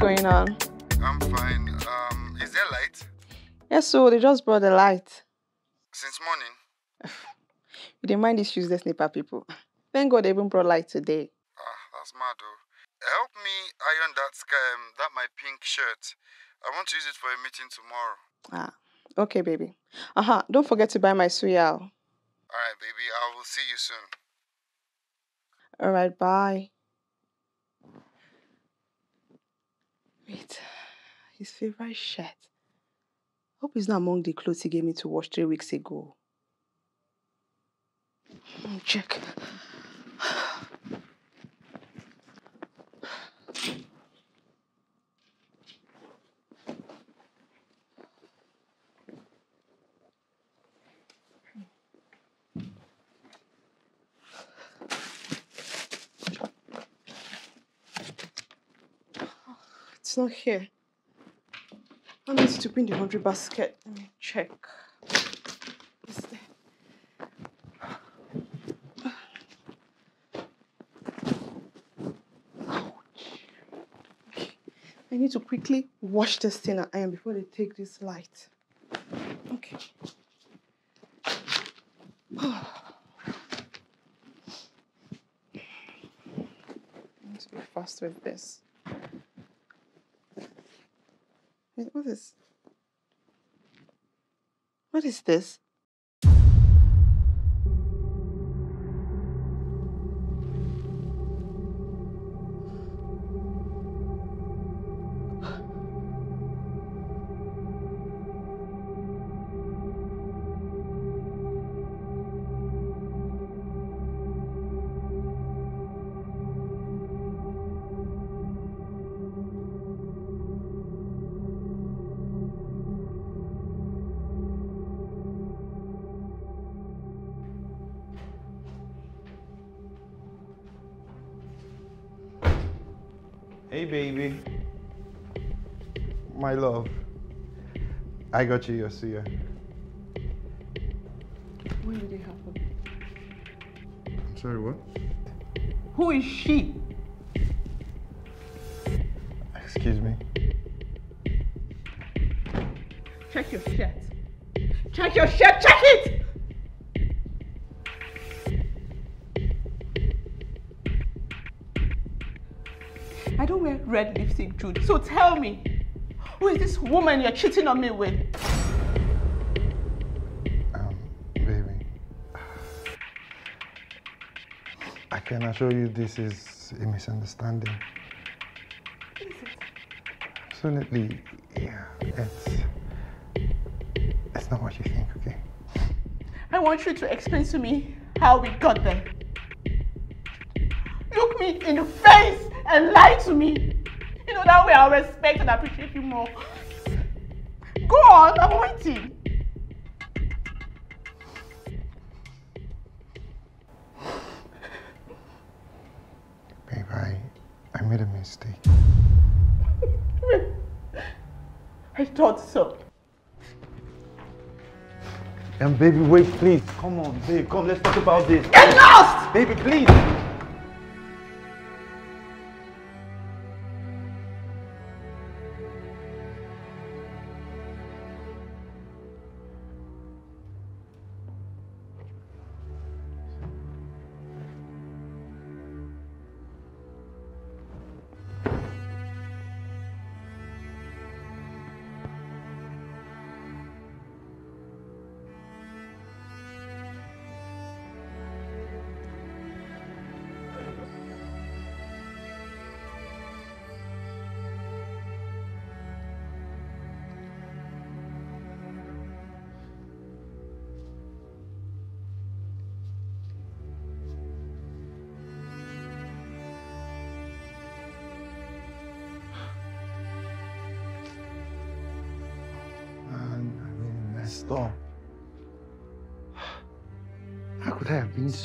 Hey, baby, what's going on? I'm fine. Um, is there light? Yes, so they just brought the light. Since morning? You didn't mind these useless NEPA people. Thank God they even brought light today. Ah, that's mad though. Help me iron that sky, um, that my pink shirt. I want to use it for a meeting tomorrow. Ah, okay, baby. Uh-huh, don't forget to buy my suya. Alright, baby, I will see you soon. All right, bye. Wait, his favorite shirt. Hope it's not among the clothes he gave me to wash three weeks ago. Check. It's not here. I need to in the laundry basket. Let me check. It's there. Okay. I need to quickly wash this thing and iron before they take this light. Okay. I need to be fast with this. Wait, what is what is this? My love. I got you your suya. When did it happen? I'm sorry, what? Who is she? Excuse me. Check your shirt. Check your shirt. Check it. I don't wear red lipstick, Jude. So tell me, who is this woman you're cheating on me with? Um, baby. I can assure you this is a misunderstanding. Is? Absolutely, yeah. It's it's not what you think, okay? I want you to explain to me how we got there. Look me in the face and lie to me. You know that way I'll respect and appreciate more. Go on, I'm waiting. Babe, I I made a mistake. I thought so. And baby, wait, please. Come on, babe. Come, let's talk about this. Get lost! Baby, please.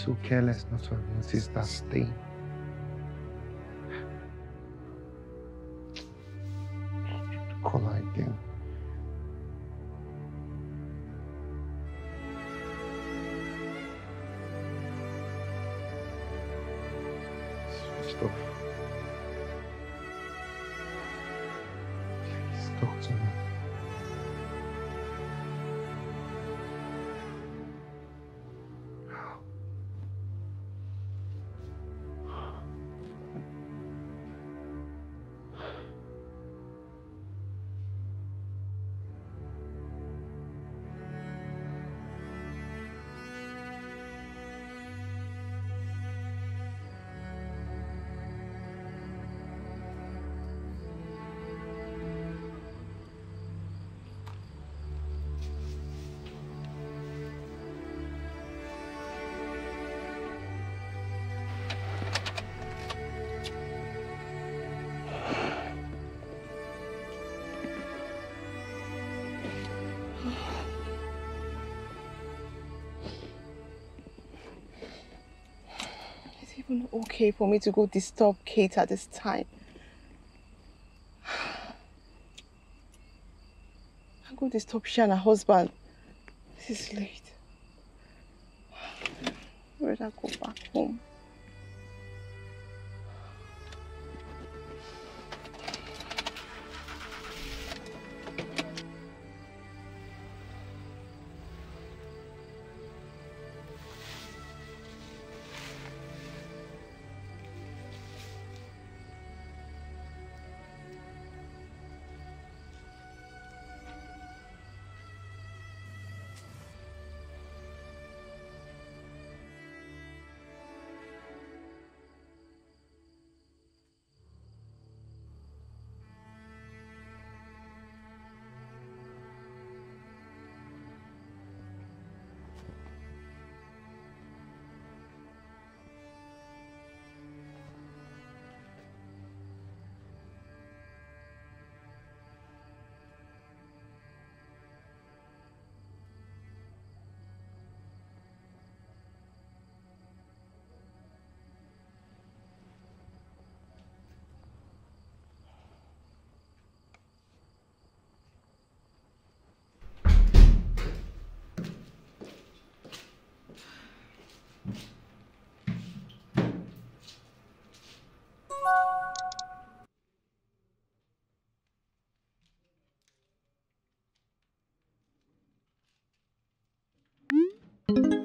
Have been so careless not to okay for me to go disturb Kate at this time? I go disturb she and her husband. This is late. I'd rather go back home. thank you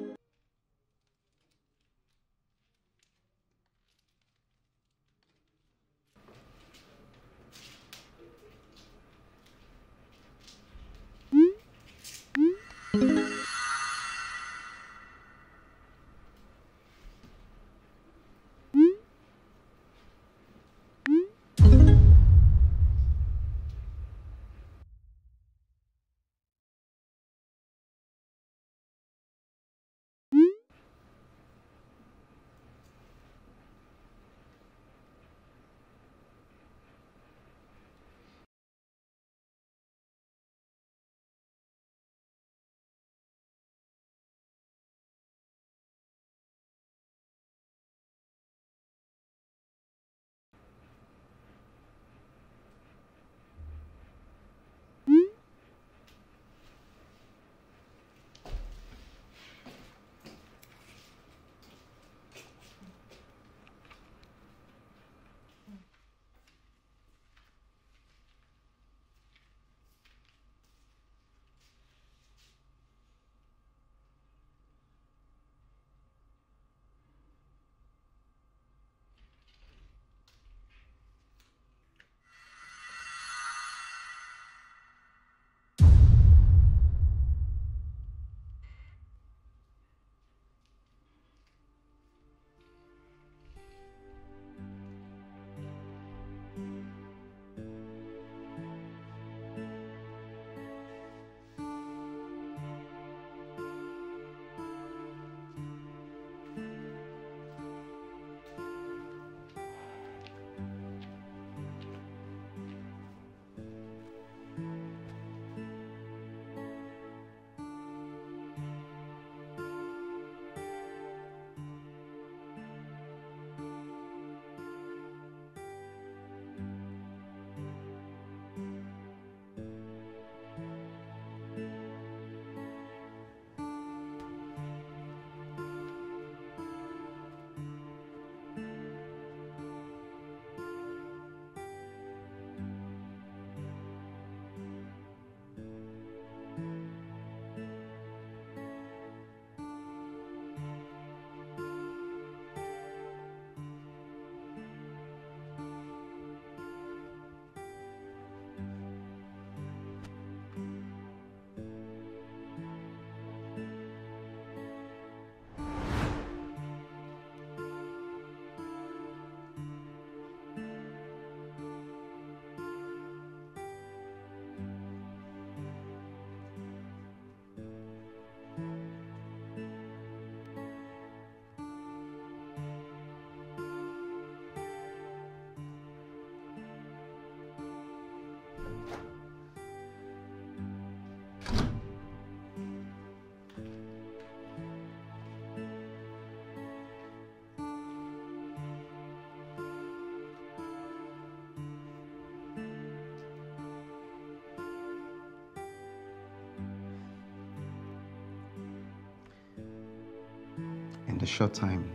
the short time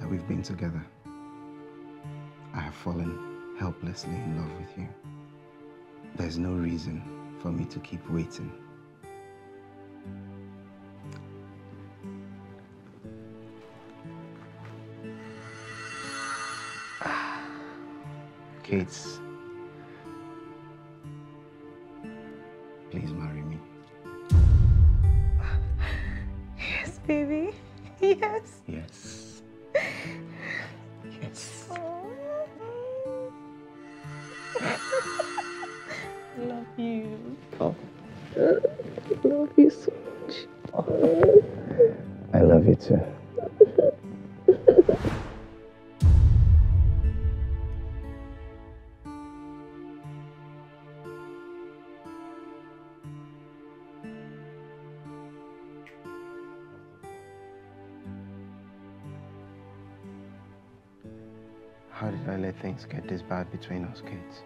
that we've been together, I have fallen helplessly in love with you. There's no reason for me to keep waiting. Kate, bad between us, kids?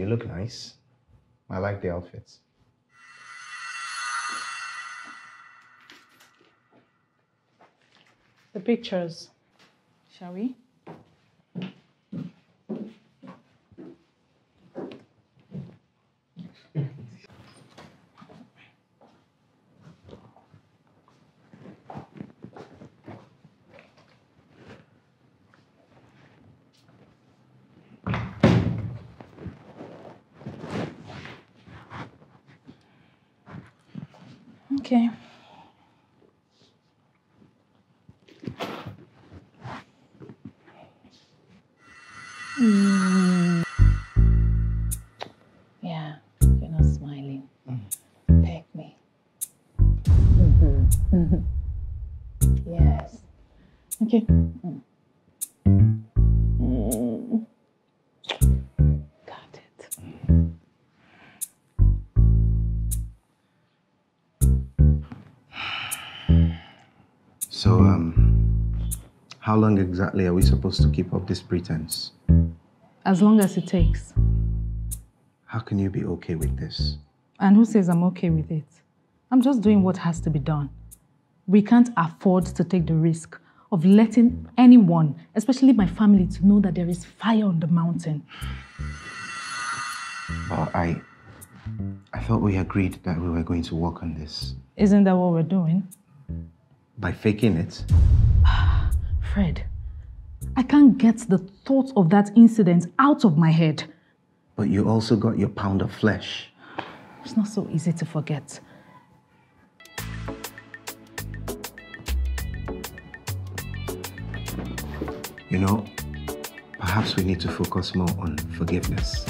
You look nice. I like the outfits. The pictures. Shall we? Okay. Mm. Exactly are we supposed to keep up this pretense? As long as it takes. How can you be okay with this? And who says I'm okay with it? I'm just doing what has to be done. We can't afford to take the risk of letting anyone, especially my family, to know that there is fire on the mountain. Well, I, I thought we agreed that we were going to work on this Isn't that what we're doing? by faking it. Fred, I can't get the thought of that incident out of my head. But you also got your pound of flesh. It's not so easy to forget. You know, perhaps we need to focus more on forgiveness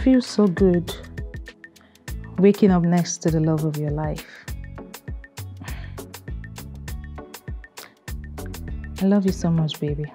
It feels so good waking up next to the love of your life. I love you so much, baby.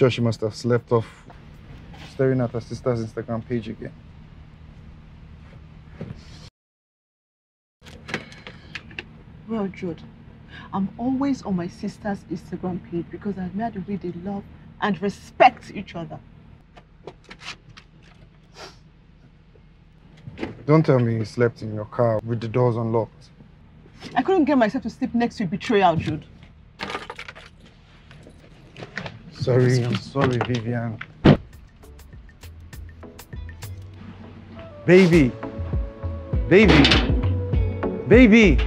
Sure she must have slept off staring at her sister's Instagram page again. Well, Jude, I'm always on my sister's Instagram page because I admire the way they love and respect each other. Don't tell me you slept in your car with the doors unlocked. I couldn't get myself to sleep next to a betrayal, Jude. Sorry, I'm sorry, Vivian. Baby! Baby! Baby!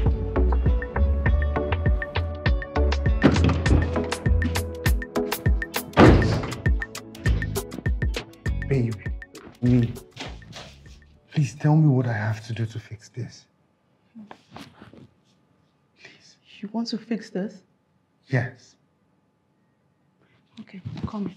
Baby, me. Please tell me what I have to do to fix this. Please. You want to fix this? Yes. Okay, come.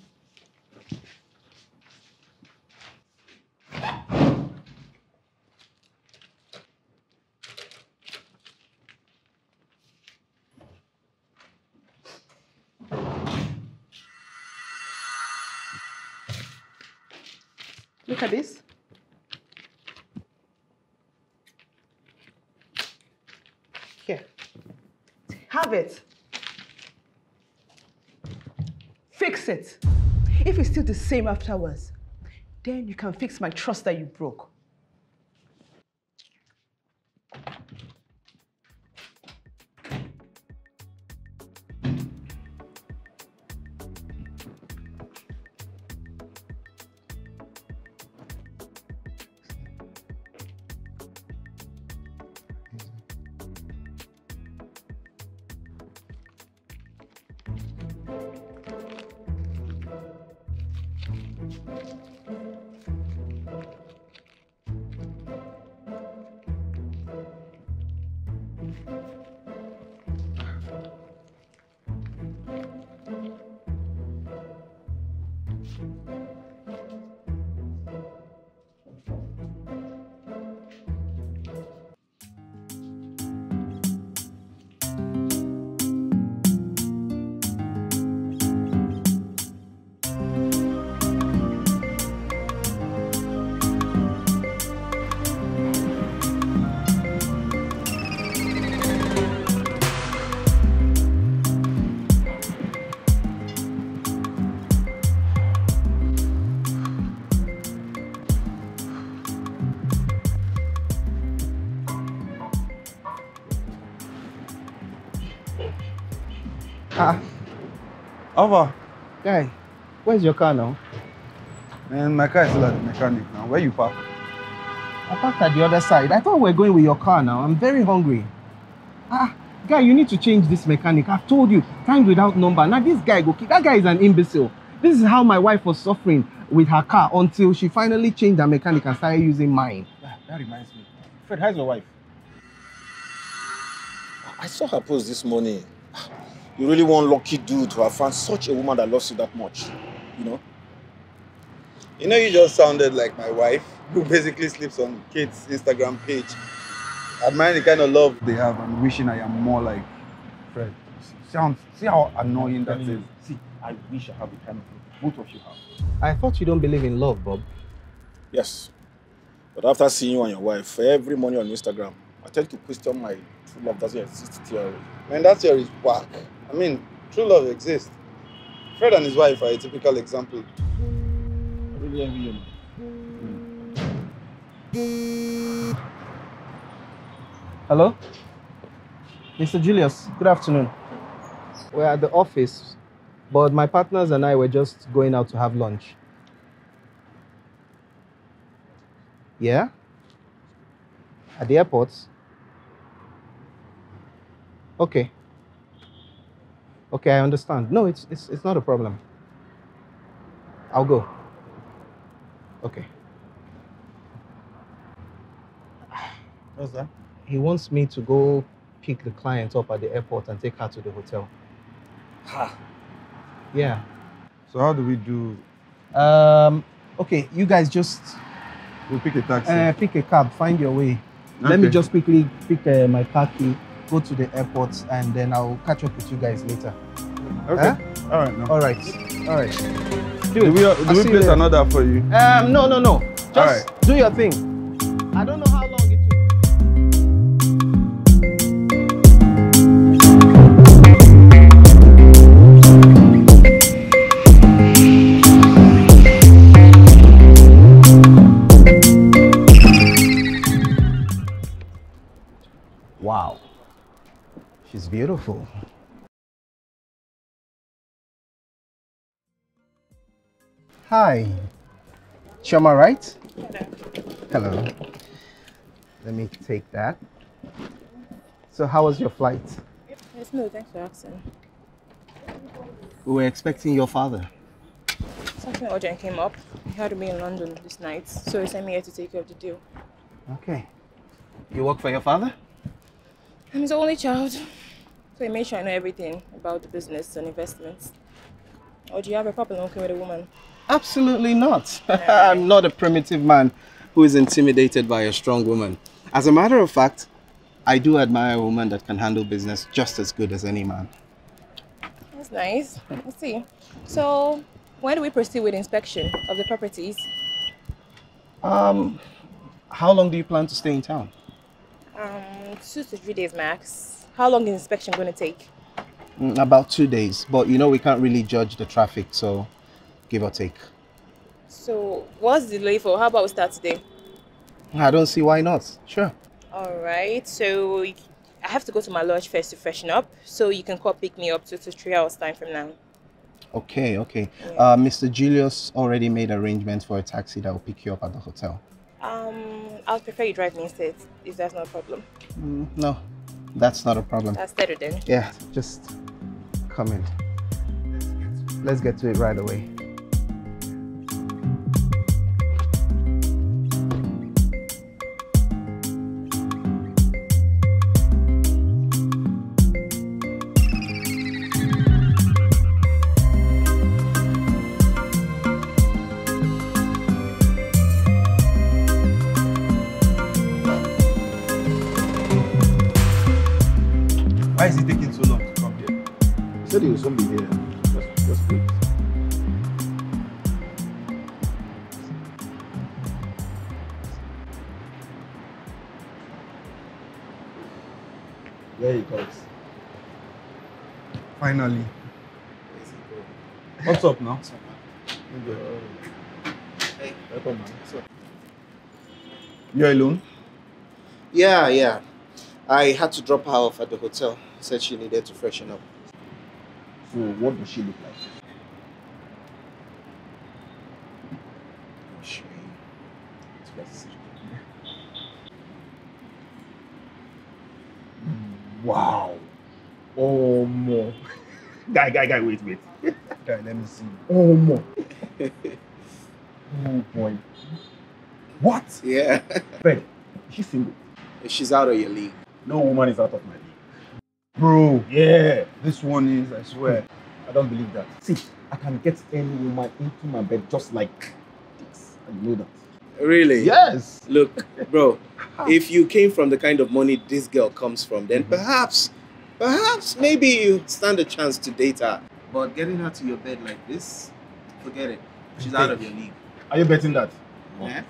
Look at this. Here. Have it. It. If it's still the same afterwards, then you can fix my trust that you broke. Alva, guy, where's your car now? man, my car is still at the mechanic now. Where you park? I parked at the other side. I thought we were going with your car now. I'm very hungry. Ah, guy, you need to change this mechanic. I've told you, time without number. Now this guy go keep. That guy is an imbecile. This is how my wife was suffering with her car until she finally changed her mechanic and started using mine. That, that reminds me. Fred, how's your wife? I saw her post this morning. You really one lucky dude to have found such a woman that loves you that much. You know? You know, you just sounded like my wife, who basically sleeps on Kate's Instagram page. Admiring the kind of love they have and wishing I am more like Fred. Sounds, see how annoying that is. See, I wish I have the kind of love both of you have. I thought you don't believe in love, Bob. Yes. But after seeing you and your wife every morning on Instagram, I tend to question my true love doesn't exist theory. Man, that theory is whack. I mean, true love exists. Fred and his wife are a typical example. I really envy you. man. Hello? Mr. Julius, good afternoon. We're at the office, but my partners and I were just going out to have lunch. Yeah? At the airport? Okay. Okay, I understand. No, it's, it's, it's not a problem. I'll go. Okay. What's that? He wants me to go pick the client up at the airport and take her to the hotel. Ha. Yeah. So how do we do? Um. Okay, you guys just We'll pick a taxi. uh, pick a cab, find your way. Okay. Let me just quickly pick uh, my car key, go to the airport, and then I'll catch up with you guys later. Okay. All right. Now. All right. All right. Do we, I'll do we place another for you? Um. No. No. No. Just All right. do your thing. I don't know beautiful. Hi. Shoma, right? Hello. Let me take that. So, how was your flight? Yes, no, thanks for asking. We were expecting your father. Something urgent came up. He had to be in London this night, so he sent me here to take care of the deal. Okay. You work for your father? I'm his only child, so he made sure I know everything about the business and investments. Or do you have a problem working with a woman? Absolutely not. I'm not a primitive man who is intimidated by a strong woman. As a matter of fact, I do admire a woman that can handle business just as good as any man. That's nice. Let's see. So, when do we proceed with inspection of the properties? Um, how long do you plan to stay in town? Um, two to three days max. How long is inspection going to take? Mm, about two days, but you know we can't really judge the traffic, so give or take. So, what's the delay for? How about we start today? I don't see why not. Sure. All right. So, I have to go to my lodge first to freshen up, so you can come pick me up two to three hours time from now. Okay, okay. Uh, Mr. Julius already made arrangements for a taxi that will pick you up at the hotel. Um, I'll prefer you drive me instead, if that's not a problem. Mm, no, that's not a problem. That's better then. Yeah, just come in. Let's get to it right away. You're alone? Yeah, yeah. I had to drop her off at the hotel. Said she needed to freshen up. So what does she look like? I'll show you. Let's see. Wow. Oh more. guy, guy, guy, wait, wait. Guy, let me see. Oh more. oh boy. What? Yeah. Fred, is she single? She's out of your league. No woman is out of my league. Bro, Yeah. this one is, I swear. I don't believe that. See, I can get any woman into my bed just like this. I know that. Really? Yes. Look, bro, if you came from the kind of money this girl comes from, then mm-hmm. perhaps, perhaps, maybe you stand a chance to date her. But getting her to your bed like this, forget it. She's out of your league. Are you betting that? Yeah?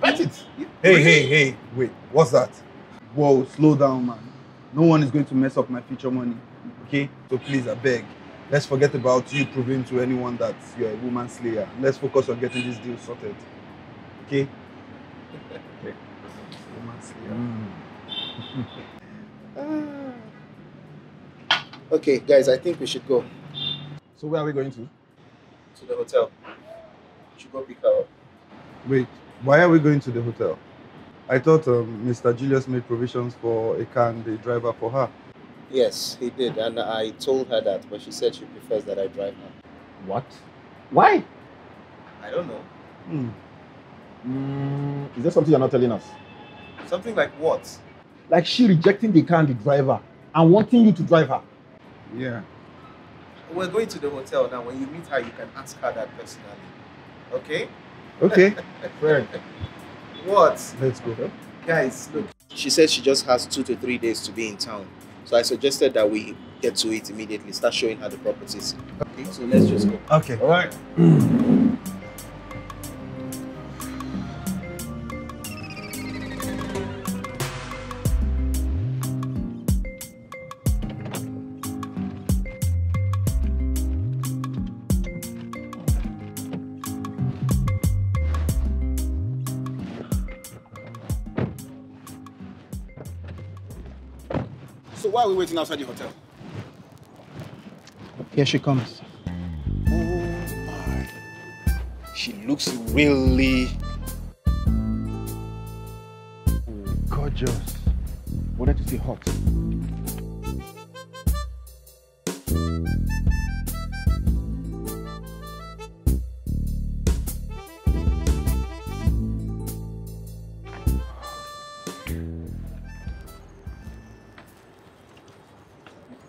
Bet it. Hey, hey, hey, wait, what's that? Whoa, slow down, man. No one is going to mess up my future money, okay? So please, I beg, let's forget about you proving to anyone that you're a woman slayer. Let's focus on getting this deal sorted, okay? okay. Woman slayer. Mm. Okay, guys, I think we should go So where are we going to? to the hotel. We Should go pick her up. Wait, why are we going to the hotel? I thought um, Mr. Julius made provisions for a car and a driver for her. Yes, he did, and I told her that, but she said she prefers that I drive her. What? Why? I don't know. Hmm. Mm, is there something you're not telling us? Something like what? Like she rejecting the car and the driver and wanting you to drive her. Yeah. We're going to the hotel now. When you meet her, you can ask her that personally. Okay? Okay, Fred. What? let's go. Guys, look. She said she just has two to three days to be in town. So I suggested that we get to it immediately, start showing her the properties. Okay, so let's just go. Okay. All right. why are we waiting outside the hotel? Here she comes. Oh my. She looks really gorgeous. Wanted to say hot.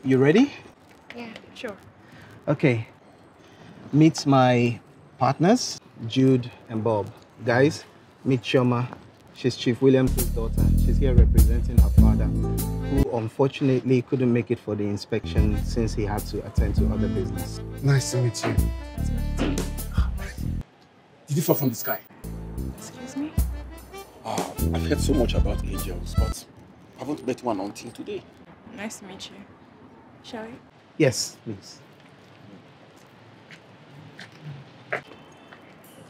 You ready? Yeah, sure. Okay. Meet my partners, Jude and Bob. Guys, meet Shoma. She's Chief Williams' daughter. She's here representing her father, who unfortunately couldn't make it for the inspection since he had to attend to other business. Nice to meet you. Did you fall from the sky? Excuse me? Oh, I've heard so much about angels, but I haven't met one until today. Nice to meet you. Shall we? Yes, please.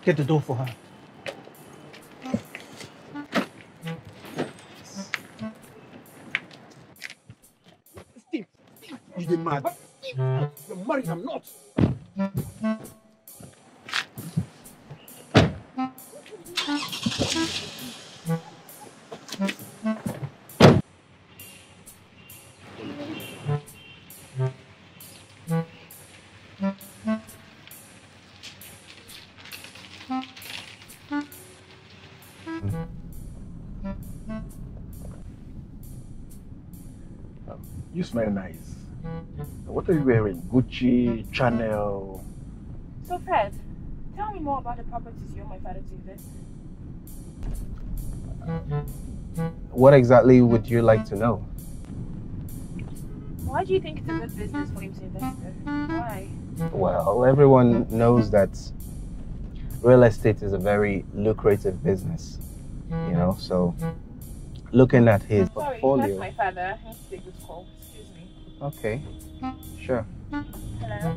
Get the door for her. Steve, Steve, you get mad. Steve, you're married, I'm not. You smell nice. What are you wearing? Gucci, Chanel? So, Fred, tell me more about the properties you want my father to invest in. What exactly would you like to know? Why do you think it's a good business for him to invest in? Why? Well, everyone knows that real estate is a very lucrative business, you know, so looking at his Sorry, that's portfolio. my father. I need to take this call. Okay. Sure. Hello.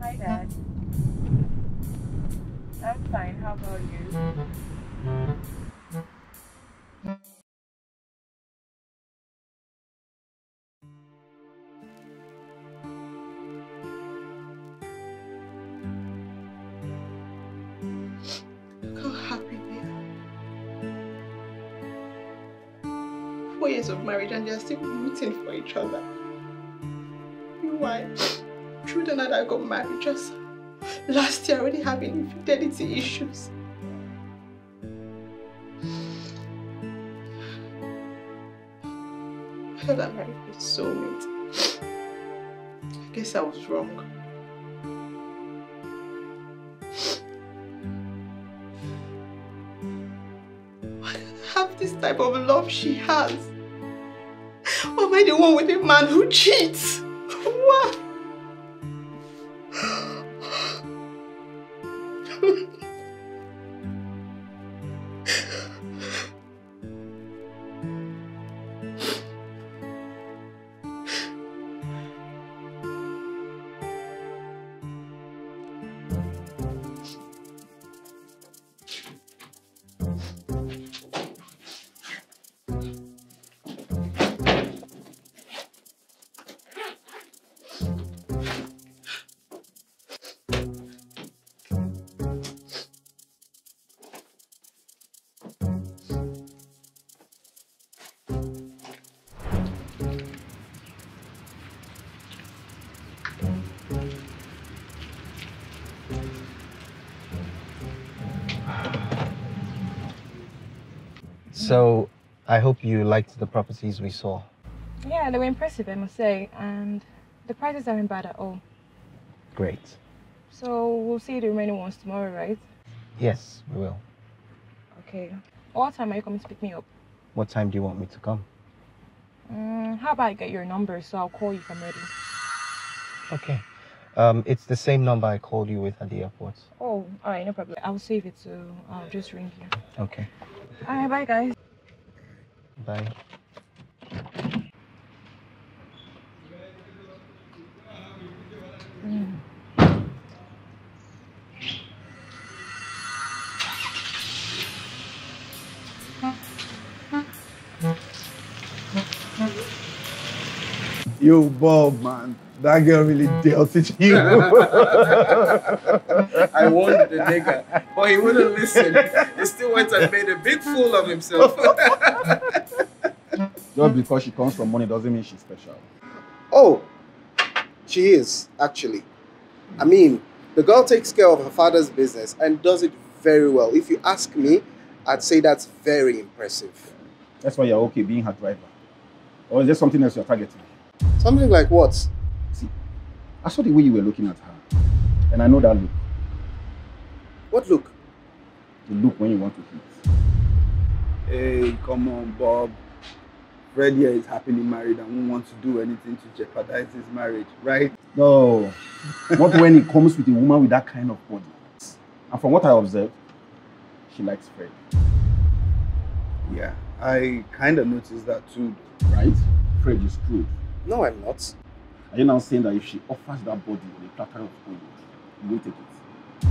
Hi, Dad. I'm fine. How about you? Four years of marriage and they're still rooting for each other. Meanwhile, Jude and I got married just last year already having infidelity issues. I thought I married my. I guess I was wrong. Why I have this type of love she has? Why am I the one with a man who cheats? I hope you liked the properties we saw. Yeah, they were impressive, I must say, and the prices aren't bad at all. Great. So we'll see the remaining ones tomorrow, right? Yes, we will. Okay. What time are you coming to pick me up? What time do you want me to come? Mm, how about I get your number so I'll call you if I'm ready? Okay. Um, it's the same number I called you with at the airport. Oh, all right, no problem. I'll save it, so I'll just ring you. Okay. All right, bye, guys. Bye. Yo, Bob, man. That girl really dealt with you. I warned the nigga, but he wouldn't listen. He still went and made a big fool of himself. Just because she comes from money doesn't mean she's special. oh, she is, actually. I mean, the girl takes care of her father's business and does it very well. If you ask me, I'd say that's very impressive. That's why you're okay being her driver. Or is there something else you're targeting? Something like what? See, I saw the way you were looking at her. And I know that look. What look? The look when you want to hit. hey, come on, Bob. Fred here is happily married and won't want to do anything to jeopardize his marriage, right? No. Not when it comes with a woman with that kind of body. And from what I observed, she likes Fred. Yeah, I kind of noticed that too. Right? Fred is screwed. No, I'm not. Are you now saying that if she offers that body with a platter of gold, you will take it?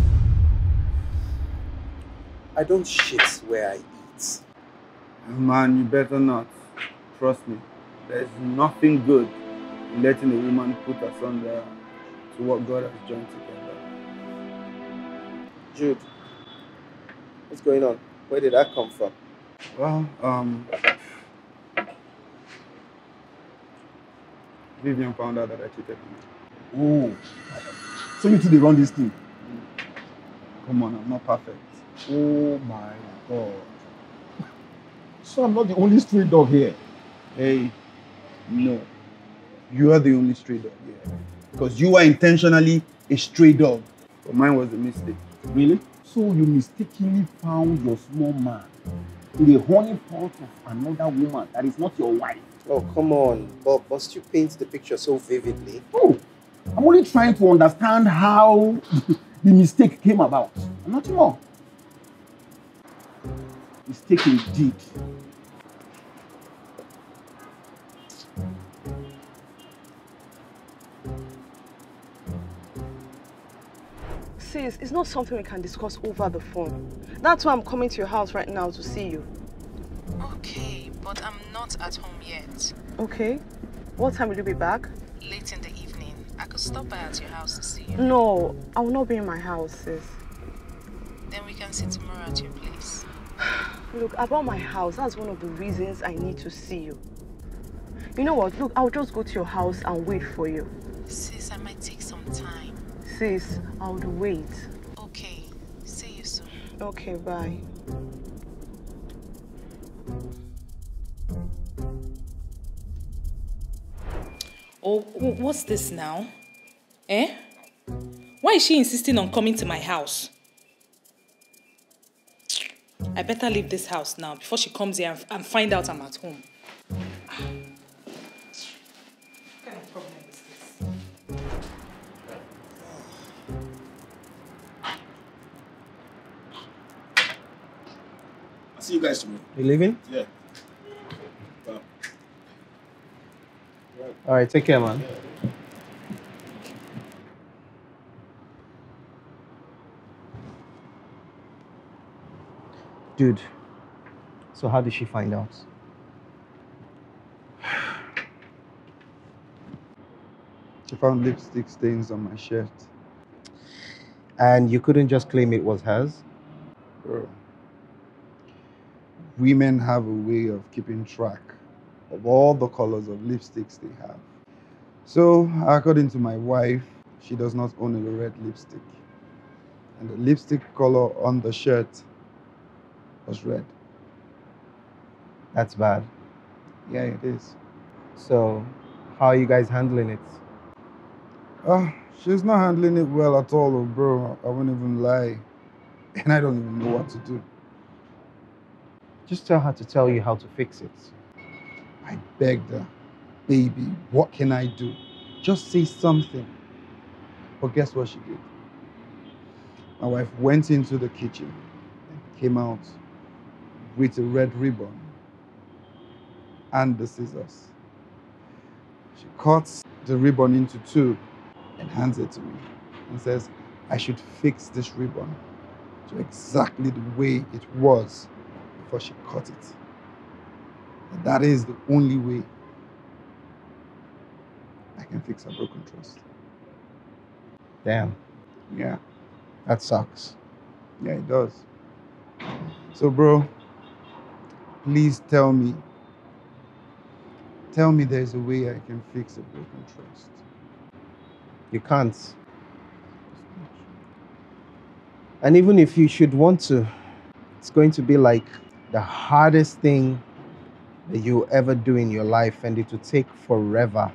I don't shit where I eat. Man, you better not. Trust me. There's nothing good in letting a woman put asunder to what God has joined together. Jude, what's going on? Where did that come from? Well, um, Vivian found out that I cheated on her. Oh. So you two they run this thing? Come on, I'm not perfect. Oh my god. So I'm not the only stray dog here. Hey, no. You are the only stray dog here. Because you are intentionally a stray dog. But mine was a mistake. Really? So you mistakenly found your small man in the honey pot of another woman that is not your wife. Oh, come on, Bob. Must you paint the picture so vividly? Oh, I'm only trying to understand how the mistake came about. Nothing more. Mistake indeed. Sis, it's not something we can discuss over the phone. That's why I'm coming to your house right now to see you. Okay, but I'm not at home yet. Okay? What time will you be back? Late in the evening. I could stop by at your house to see you. No, I will not be in my house, sis. Then we can see tomorrow at your place. Look, about my house, that's one of the reasons I need to see you. You know what? Look, I'll just go to your house and wait for you. Sis, I would wait. Okay, see you soon. Okay, bye. Oh, what's this now? Eh? Why is she insisting on coming to my house? I better leave this house now before she comes here and, and find out I'm at home. See you guys tomorrow. You leaving? Yeah. Bye. All right, take care, man. Dude, so how did she find out? She found lipstick stains on my shirt. And you couldn't just claim it was hers? Bro. Women have a way of keeping track of all the colors of lipsticks they have. So, according to my wife, she does not own a red lipstick. And the lipstick color on the shirt was red. That's bad. Yeah, it is. So, how are you guys handling it? Oh, she's not handling it well at all, oh, bro. I won't even lie. And I don't even know what to do. Just tell her to tell you how to fix it. I begged her, baby, what can I do? Just say something. But guess what she did? My wife went into the kitchen and came out with a red ribbon and the scissors. She cuts the ribbon into two and hands it to me and says, I should fix this ribbon to exactly the way it was before she cut it. And that is the only way I can fix a broken trust. Damn, Yeah, that sucks. yeah, it does. So, bro, please tell me. Tell me there's a way I can fix a broken trust. You can't. And even if you should want to, it's going to be like the hardest thing that you'll ever do in your life, and it will take forever.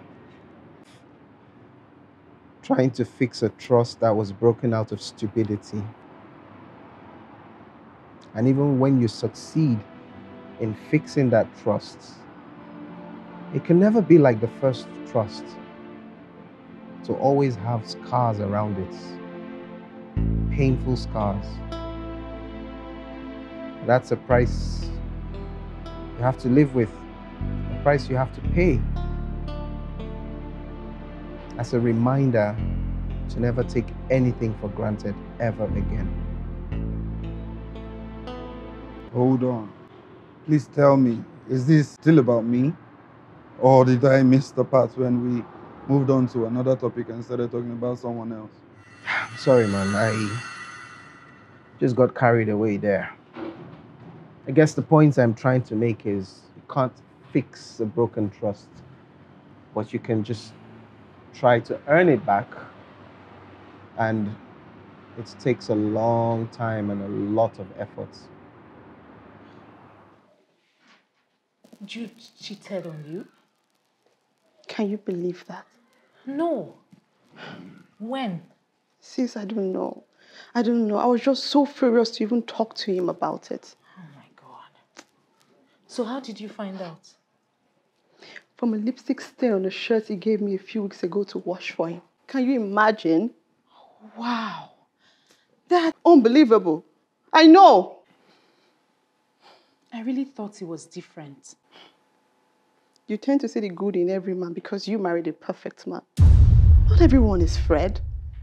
Trying to fix a trust that was broken out of stupidity. And even when you succeed in fixing that trust, it can never be like the first trust to always have scars around it. Painful scars. That's a price you have to live with, a price you have to pay. As a reminder to never take anything for granted ever again. Hold on. Please tell me, is this still about me? Or did I miss the part when we moved on to another topic and started talking about someone else? Sorry, man. I just got carried away there. I guess the point I'm trying to make is you can't fix a broken trust, but you can just try to earn it back. And it takes a long time and a lot of effort. Jude cheated on you? Can you believe that? No. When? Sis, I don't know. I don't know. I was just so furious to even talk to him about it. So how did you find out? From a lipstick stain on a shirt he gave me a few weeks ago to wash for him. Can you imagine? Wow. That's unbelievable. I know. I really thought he was different. You tend to see the good in every man because you married a perfect man. Not everyone is Fred.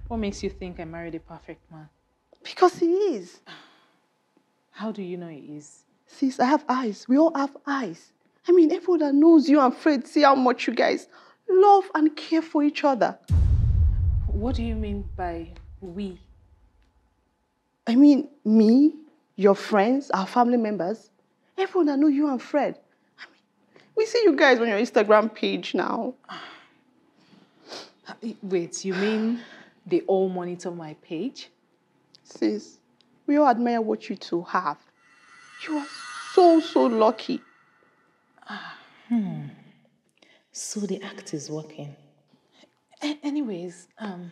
What makes you think I married a perfect man? Because he is. How do you know he is? Sis, I have eyes. We all have eyes. I mean, everyone that knows you and Fred see how much you guys love and care for each other. What do you mean by we? I mean, me, your friends, our family members. Everyone that know you and Fred. I mean, we see you guys on your Instagram page now. Wait, you mean they all monitor my page? Sis, we all admire what you two have. You are so, so lucky. Hmm. So the act is working. A- anyways, um,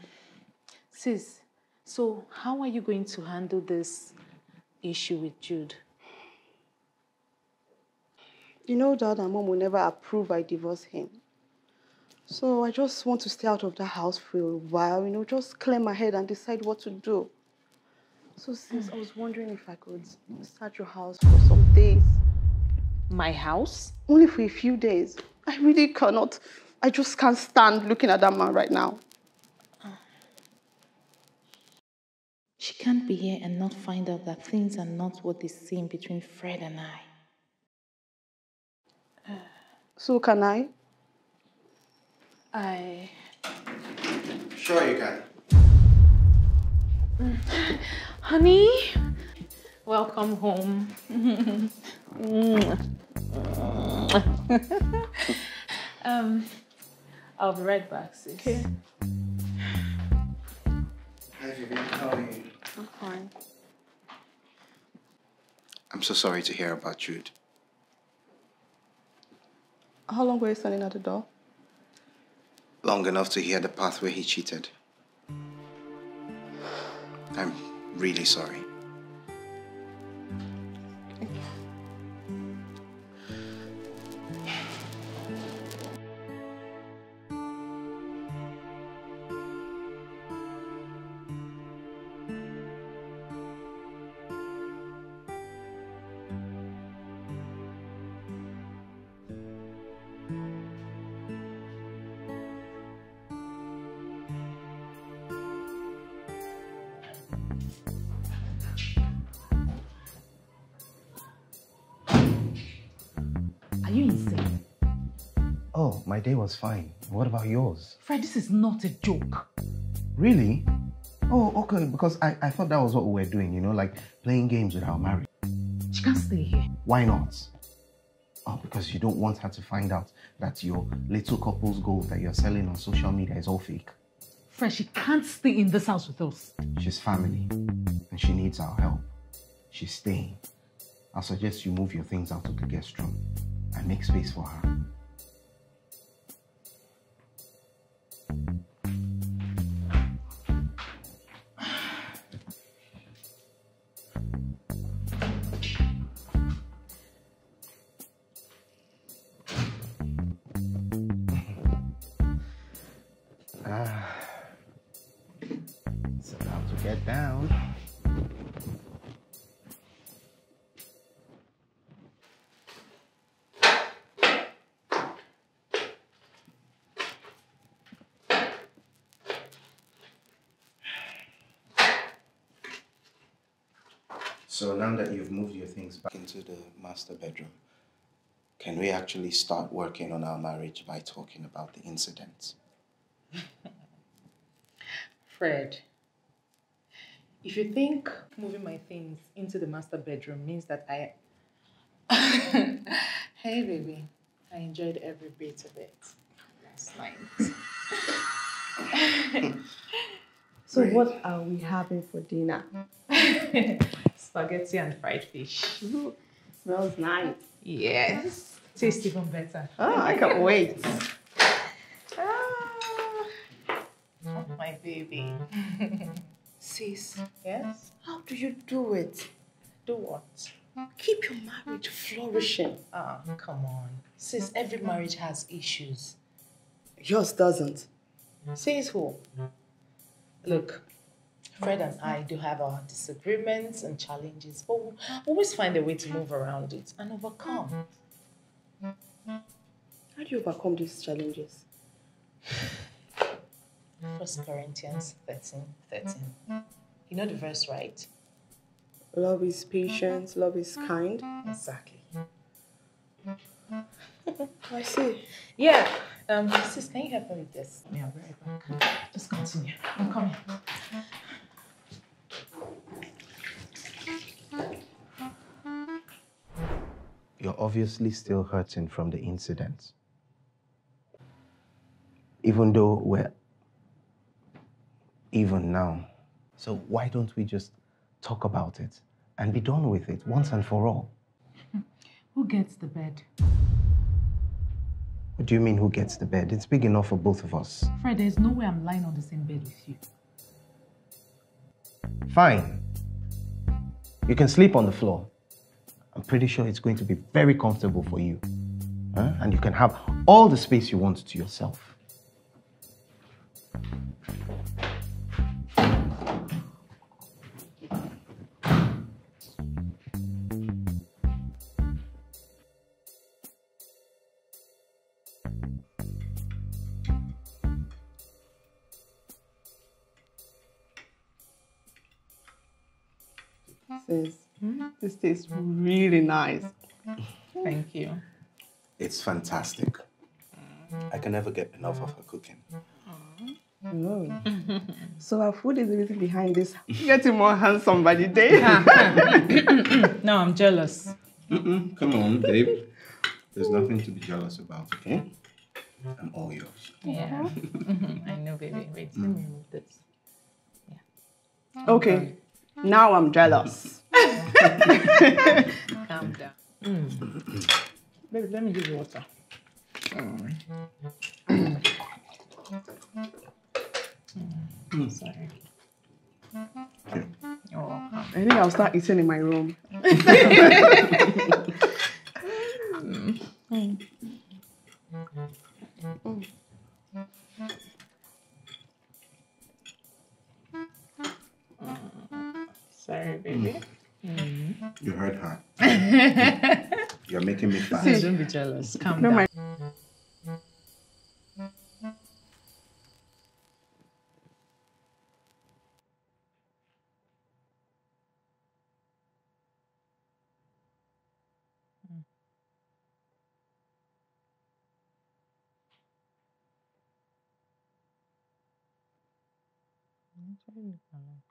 sis, so how are you going to handle this issue with Jude? You know dad and mom will never approve I divorce him. So I just want to stay out of the house for a while, you know, just clear my head and decide what to do. So since I was wondering if I could start your house for some days. My house? Only for a few days. I really cannot. I just can't stand looking at that man right now. She can't be here and not find out that things are not what they seem between Fred and I. So can I? I. Sure, you can. Honey, welcome home. um, I'll be right back, sis. Okay. Hi, Vivian. How are you? I'm fine. I'm so sorry to hear about Jude. How long were you standing at the door? Long enough to hear the path where he cheated. I'm really sorry. Day was fine. What about yours? Fred, this is not a joke. Really? Oh, okay, because I, I thought that was what we were doing, you know, like playing games with our marriage. She can't stay here. Why not? Oh, because you don't want her to find out that your little couple's gold that you're selling on social media is all fake. Fred, she can't stay in this house with us. She's family and she needs our help. She's staying. I'll suggest you move your things out of the guest room and make space for her. Things back into the master bedroom, can we actually start working on our marriage by talking about the incidents? Fred, if you think moving my things into the master bedroom means that I. hey, baby, I enjoyed every bit of it last night. So what are we having for dinner? Spaghetti and fried fish. Smells nice. Yes. Tastes even better. Oh, I can't wait. Ah, my baby. Sis, Yes? how do you do it? Do what? Keep your marriage flourishing. Ah, come on. Sis, every marriage has issues. Yours doesn't. Says who? Look, Fred and I do have our disagreements and challenges, but we always find a way to move around it and overcome. How do you overcome these challenges? First Corinthians 13, 13. You know the verse, right? Love is patient, love is kind. Exactly. I see. Yeah. Um, sis, can you help me with this? Yeah, I'll be right back. Just continue. I'm coming. You're obviously still hurting from the incident. Even though we're even now. So why don't we just talk about it and be done with it once and for all? Who gets the bed? What do you mean who gets the bed? It's big enough for both of us. Fred, there's no way I'm lying on the same bed with you. Fine. You can sleep on the floor. I'm pretty sure it's going to be very comfortable for you. Huh? And you can have all the space you want to yourself. Sis, this tastes really nice. Thank you. It's fantastic. I can never get enough of her cooking. No. Oh. so our food is the reason behind this getting more handsome by the day. No, I'm jealous. Mm-mm, come on, babe. There's nothing to be jealous about, okay? I'm all yours. Yeah. Uh-huh. I know, baby. Wait, let me mm. remove this. Yeah. okay, now I'm jealous. Calm down. Baby, let me give you water. Mm. Sorry. You're welcome. I think I'll start eating in my room. Sorry, baby. Mm-hmm. You heard her. You're making me fast. Don't be jealous. Calm No, down. my mm.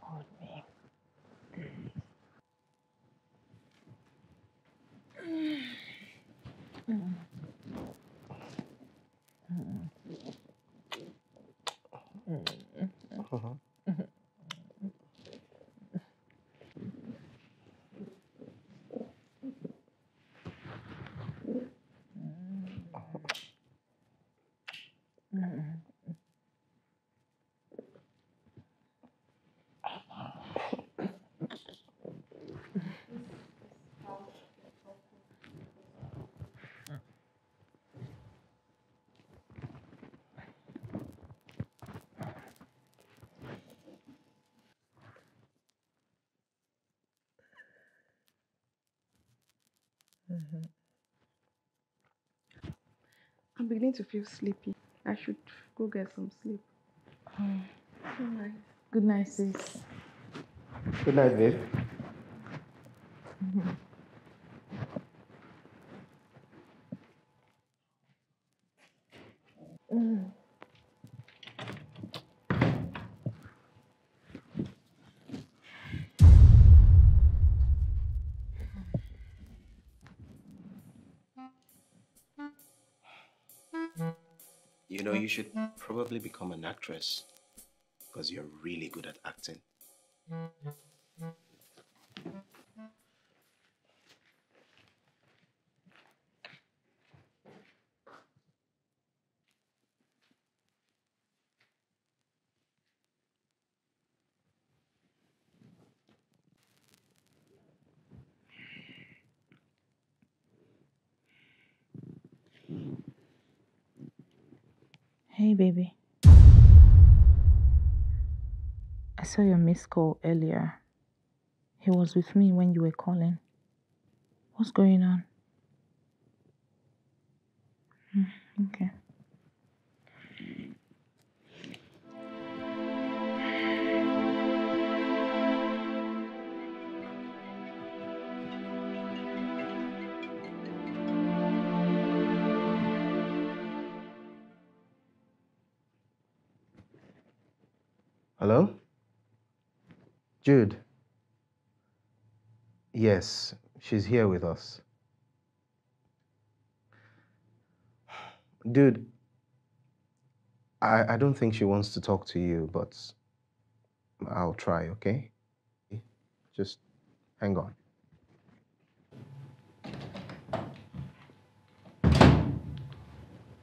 Hold me. Mm-hmm. I'm beginning to feel sleepy. I should go get some sleep. Um, so nice. Good night, sis. Good night, babe. You should probably become an actress because you're really good at acting. Hey, baby. I saw your missed call earlier. He was with me when you were calling. What's going on? Hmm, okay. Hello? Jude. Yes, she's here with us. Dude, I, I don't think she wants to talk to you, but I'll try, okay? Just hang on.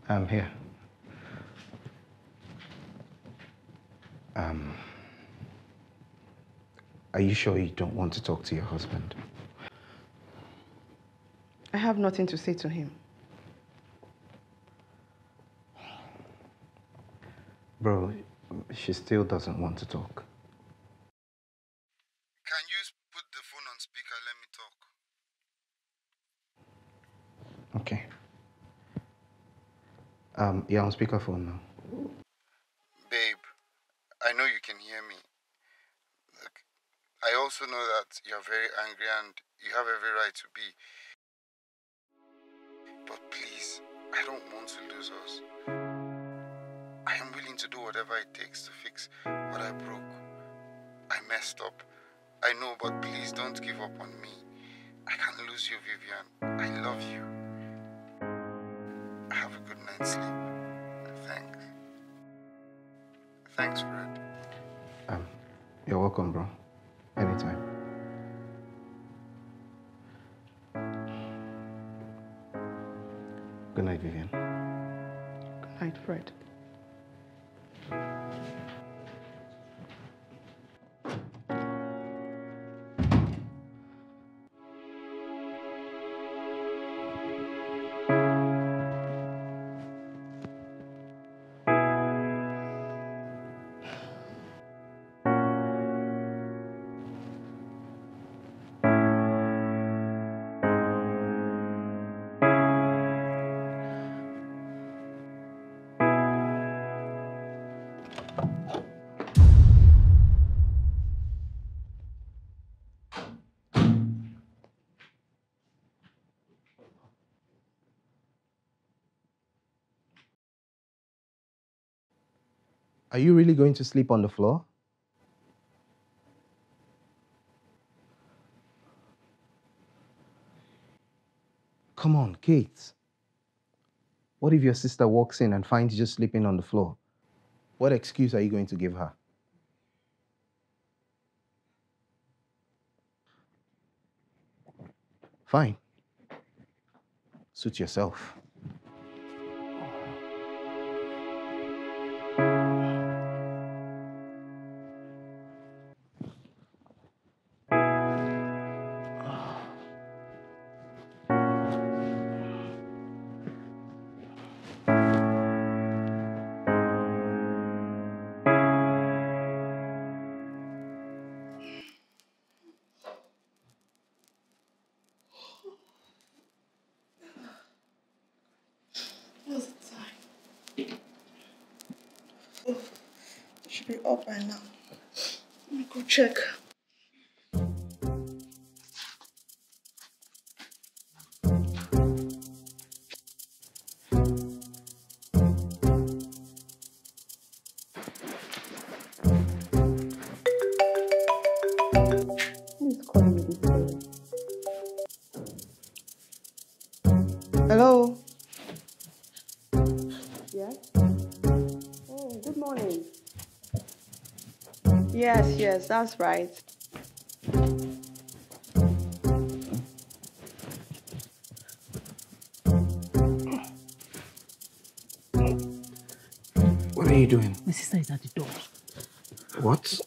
I'm here. Um, are you sure you don't want to talk to your husband? I have nothing to say to him. Bro, she still doesn't want to talk. Can you put the phone on speaker? Let me talk. Okay. Um, you're on speakerphone now. Babe, I know you can hear me. Look, I also know that you're very angry and you have every right to be. But please, I don't want to lose us. I am willing to do whatever it takes to fix what I broke. I messed up. I know, but please don't give up on me. I can't lose you, Vivian. I love you. Have a good night's sleep. Thanks. Thanks, Fred. Um, you're welcome, bro. Anytime. Good night, Vivian. Good night, Fred. Are you really going to sleep on the floor? Come on, Kate. What if your sister walks in and finds you just sleeping on the floor? What excuse are you going to give her? Fine. Suit yourself. By now. Let me go check. Yes, yes, that's right. What are you doing? My sister is at the door. What?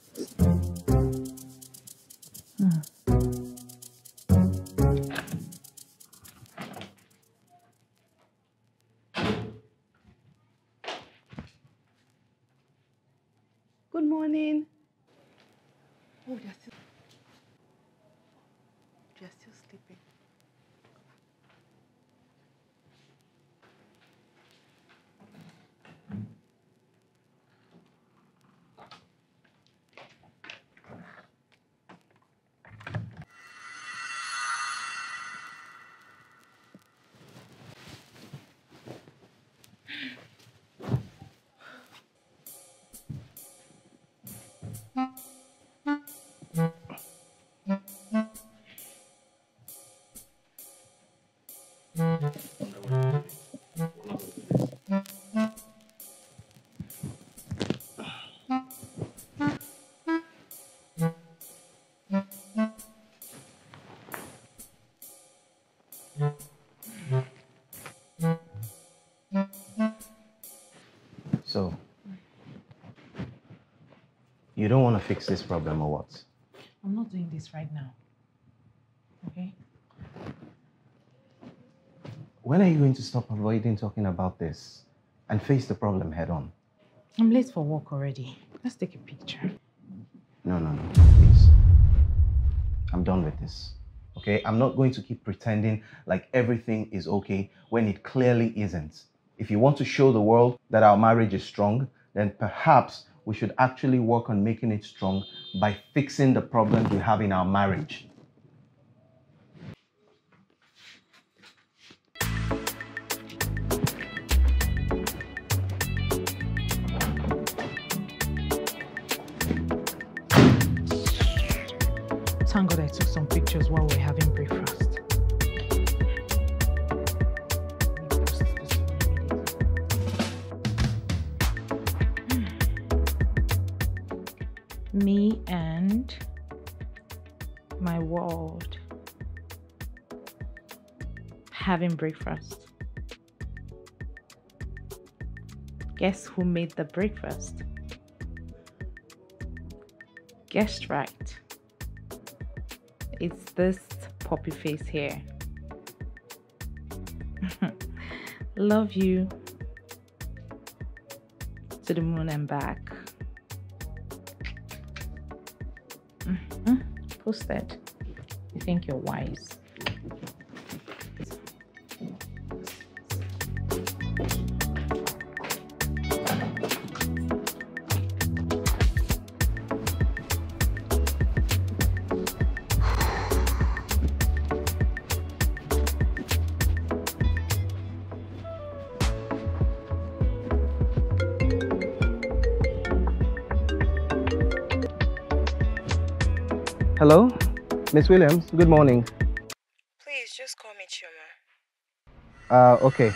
So, you don't want to fix this problem or what? I'm not doing this right now. Okay? When are you going to stop avoiding talking about this and face the problem head on? I'm late for work already. Let's take a picture. No, no, no, please. I'm done with this. Okay? I'm not going to keep pretending like everything is okay when it clearly isn't. If you want to show the world that our marriage is strong, then perhaps we should actually work on making it strong by fixing the problems we have in our marriage. Breakfast. Guess who made the breakfast? Guessed right. It's this poppy face here. Love you to the moon and back. Mhm. Posted. You think you're wise. Hello? Miss Williams, good morning. Please just call me Chioma. Uh, okay.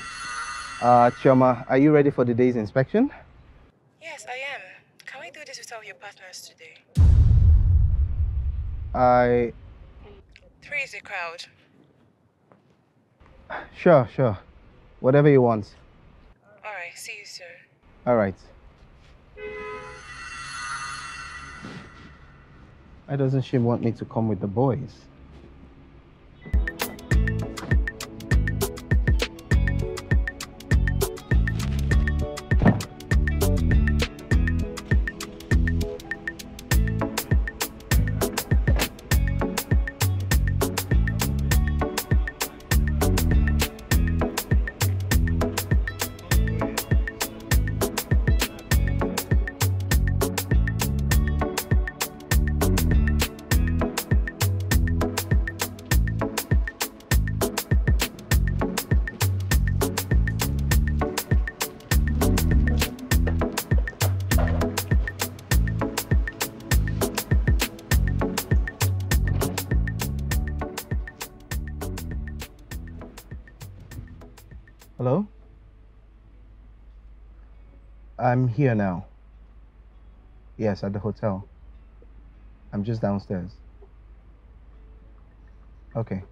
Uh, Chioma, are you ready for the day's inspection? Yes, I am. Can we do this without your partners today? I. Three is a crowd. Sure, sure. Whatever you want. Alright, see you soon. All Why doesn't she want me to come with the boys? Here now. Yes, at the hotel. I'm just downstairs. Okay.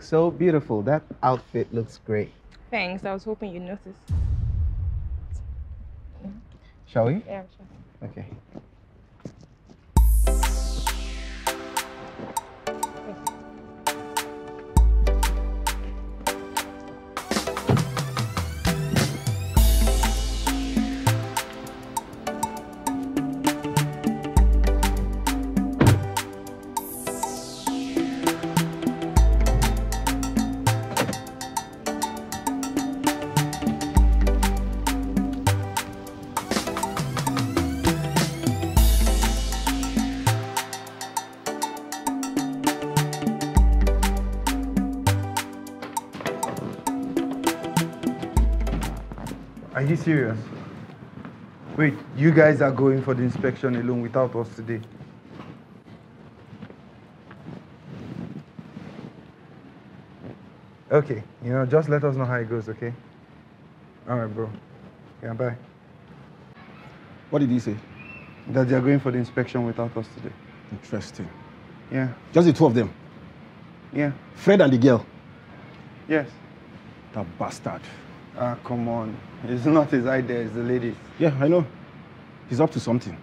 Look so beautiful. That outfit looks great. Thanks, I was hoping you'd notice. Shall we? Yeah, sure. Okay. Serious? Wait, you guys are going for the inspection alone without us today? Okay, you know, just let us know how it goes, okay? All right, bro. Yeah, bye. What did he say? That they're going for the inspection without us today. Interesting. Yeah, Just the two of them. yeah, Fred and the girl. yes. That bastard. Ah, come on. It's not his idea, it's the ladies. Yeah, I know. He's up to something.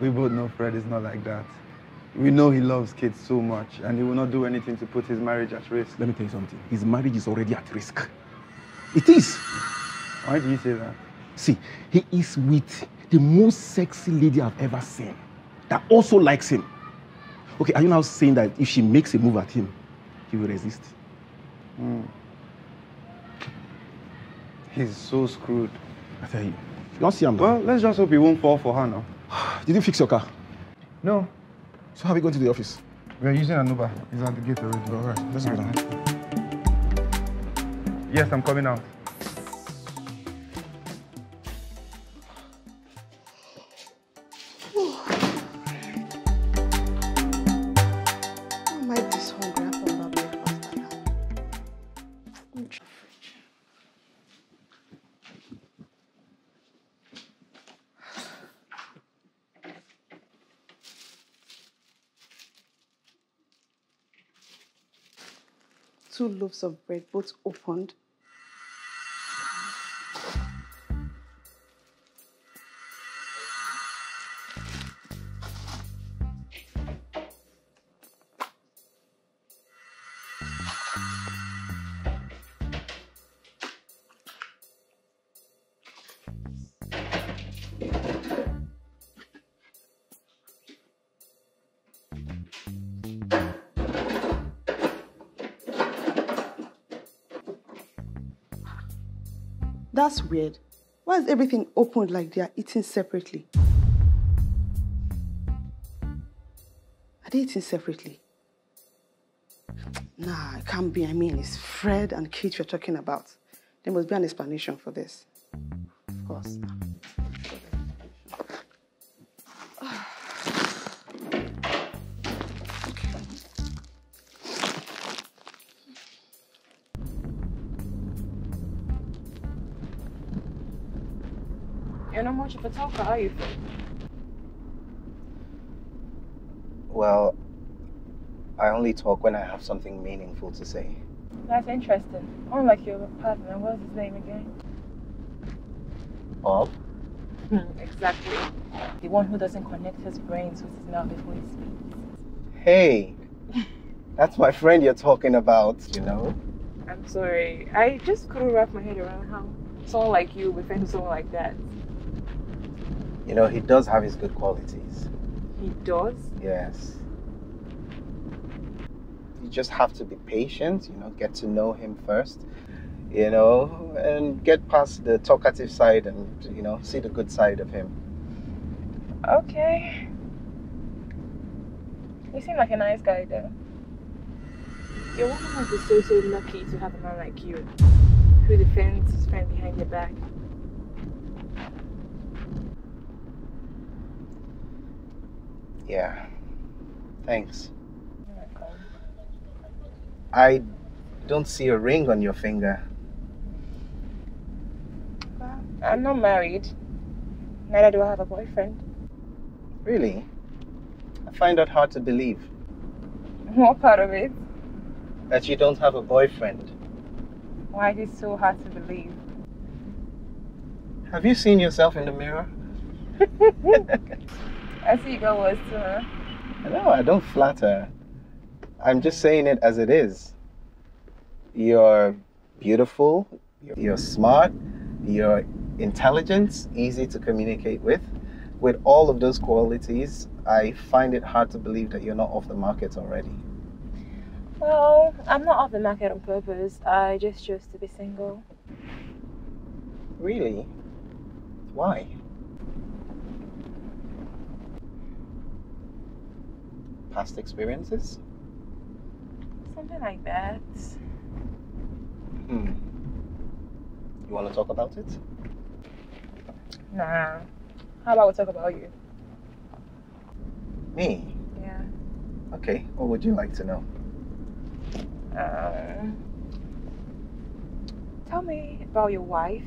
We both know Fred is not like that. We know he loves kids so much and he will not do anything to put his marriage at risk. Let me tell you something. His marriage is already at risk. It is. Why do you say that? See, he is with the most sexy lady I've ever seen that also likes him. Okay, are you now saying that if she makes a move at him, he will resist? He's so screwed. I tell you. You don't see him now. Well, let's just hope he won't fall for her now. Did you fix your car? No, So how are we going to the office? we're using an Uber. He's at the gate already. All right, let's go now. Yes, I'm coming out. Loaves of bread, both opened. That's weird. Why is everything opened like they are eating separately? Are they eating separately? Nah, it can't be. I mean, it's Fred and Kate you're talking about. There must be an explanation for this. You're not much of a talker, are you? Well, I only talk when I have something meaningful to say. That's interesting. Unlike your partner, what's his name again? Bob? Hmm, exactly. The one who doesn't connect his brains with his mouth before he speaks. Hey, that's my friend you're talking about, you know? I'm sorry. I just couldn't wrap my head around how someone like you would friend someone like that. You know, he does have his good qualities. He does? Yes. You just have to be patient, you know, get to know him first, you know, and get past the talkative side and, you know, see the good side of him. Okay. You seem like a nice guy, though. Your woman must be so, so lucky to have a man like you who defends his friend behind your back. Yeah. Thanks. I don't see a ring on your finger. Well, I'm not married. Neither do I have a boyfriend. Really? I find that hard to believe. What part of it? That you don't have a boyfriend. Why is it so hard to believe? Have you seen yourself in the mirror? I see you got words too, huh? No, I don't flatter. I'm just saying it as it is. You're beautiful, you're smart, you're intelligent, easy to communicate with. With all of those qualities, I find it hard to believe that you're not off the market already. Well, I'm not off the market on purpose. I just chose to be single. Really? Why? Past experiences? Something like that. Hmm. You want to talk about it? Nah. How about we talk about you? Me? Yeah. Okay, what would you like to know? Um, tell me about your wife.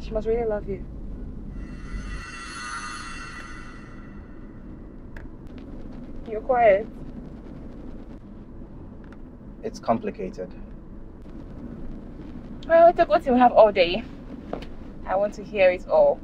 She must really love you. You're quiet. It's complicated. Well, it's a good thing we have all day. I want to hear it all.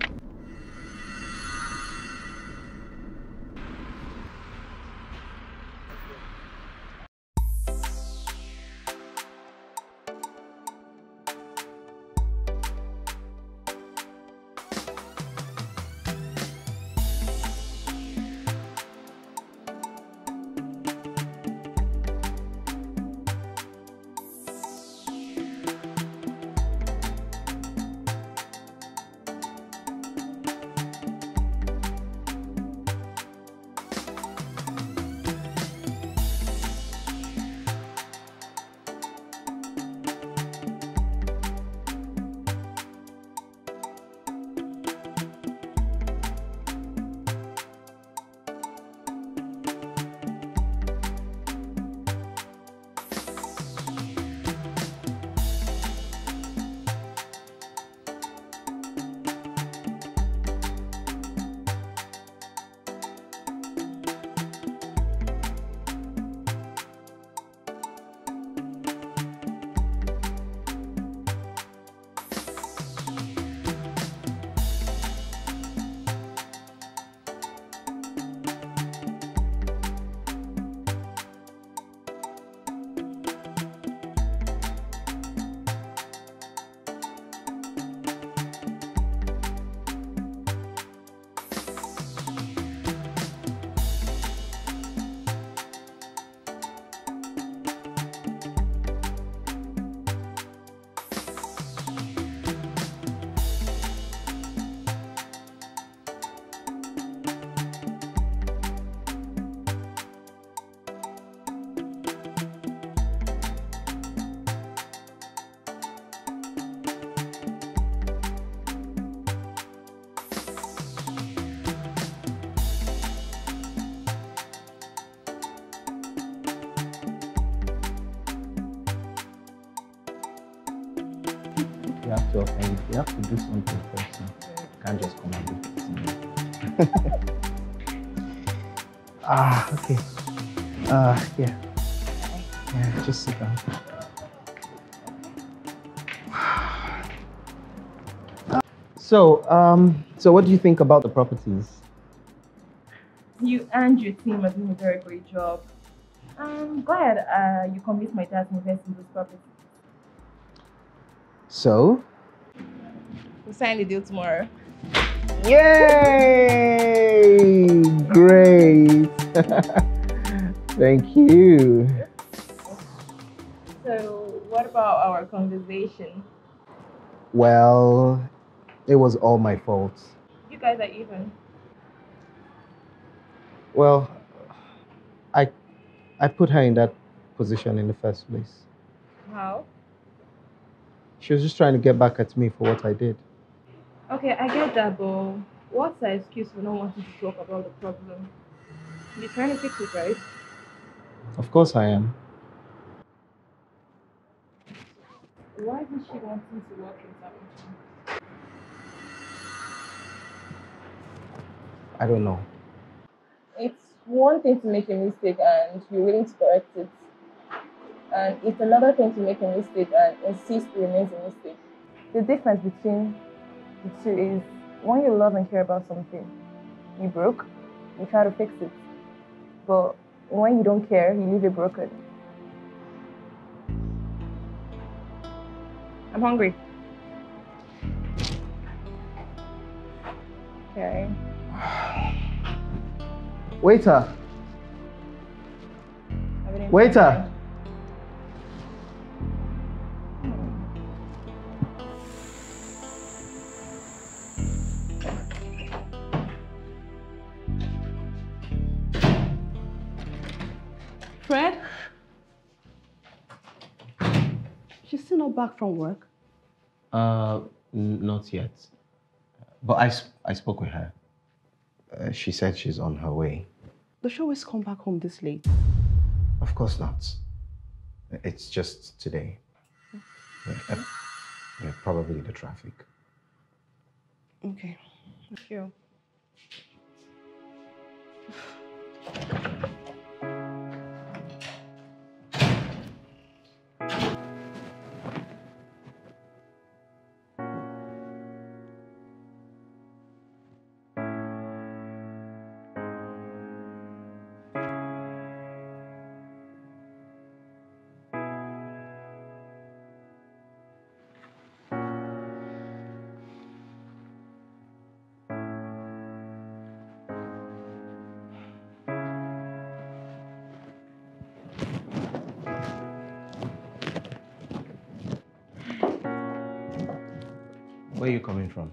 Have to do something first. You can't just come and do this. ah, okay. Uh, yeah. Yeah, just sit down. So, um, so what do you think about the properties? You and your team are doing a very great job. I'm glad uh, you convinced my dad to invest in this property. So, sign the deal tomorrow. yay! Great. Thank you. So, what about our conversation? Well, it was all my fault. You guys are even. Well, I I put her in that position in the first place. How? She was just trying to get back at me for what I did. Okay, I get that, but what's the excuse for not wanting to talk about the problem? You're trying to fix it, right? Of course I am. Why is she wanting to work things that with? I don't know. It's one thing to make a mistake and you're willing to correct it. And it's another thing to make a mistake and insist it remains a mistake. The difference between the two is when you love and care about something, you broke, you try to fix it. But when you don't care, you leave it broken. I'm hungry. Okay. Waiter, waiter. Back from work. Uh, not yet. But I I spoke with her. Uh, she said she's on her way. Does she always come back home this late? Of course not. It's just today. Yeah, uh, yeah, probably the traffic. Okay. Thank you. Where are you coming from?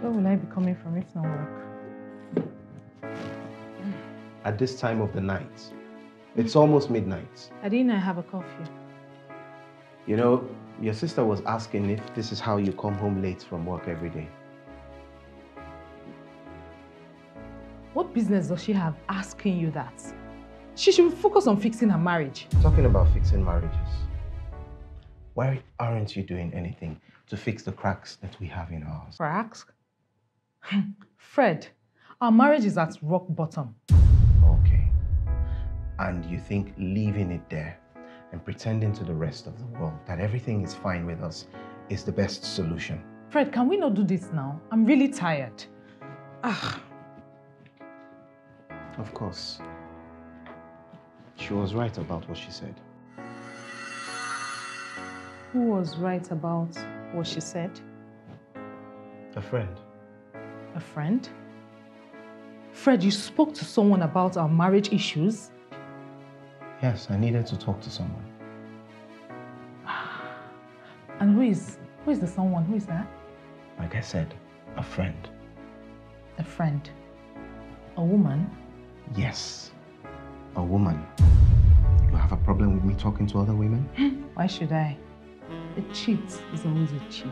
Where will I be coming from if not work? At this time of the night. It's almost midnight. I didn't have a coffee. You know, your sister was asking if this is how you come home late from work every day. What business does she have asking you that? She should focus on fixing her marriage. Talking about fixing marriages. Why aren't you doing anything to fix the cracks that we have in ours? Cracks? Fred, our marriage is at rock bottom. Okay. And you think leaving it there and pretending to the rest of the world that everything is fine with us is the best solution? Fred, can we not do this now? I'm really tired. Ah, Of course. She was right about what she said. Who was right about what she said? A friend. A friend? Fred, you spoke to someone about our marriage issues? Yes, I needed to talk to someone. And who is who is the someone? Who is that? Like I said, a friend. A friend. A woman? Yes, a woman. You have a problem with me talking to other women? Why should I? A cheat is always a cheat.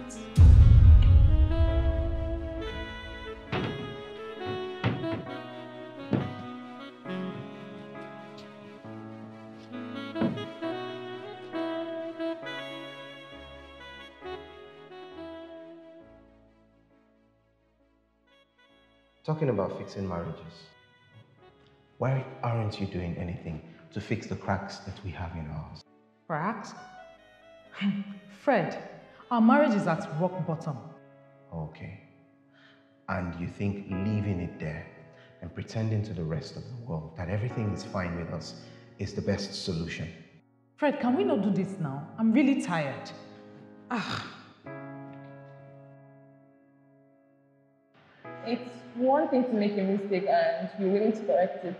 Talking about fixing marriages. Why aren't you doing anything to fix the cracks that we have in ours? Cracks? Fred, our marriage is at rock bottom. Okay. And you think leaving it there and pretending to the rest of the world that everything is fine with us is the best solution? Fred, can we not do this now? I'm really tired. Ah, It's one thing to make a mistake and you're willing to correct it.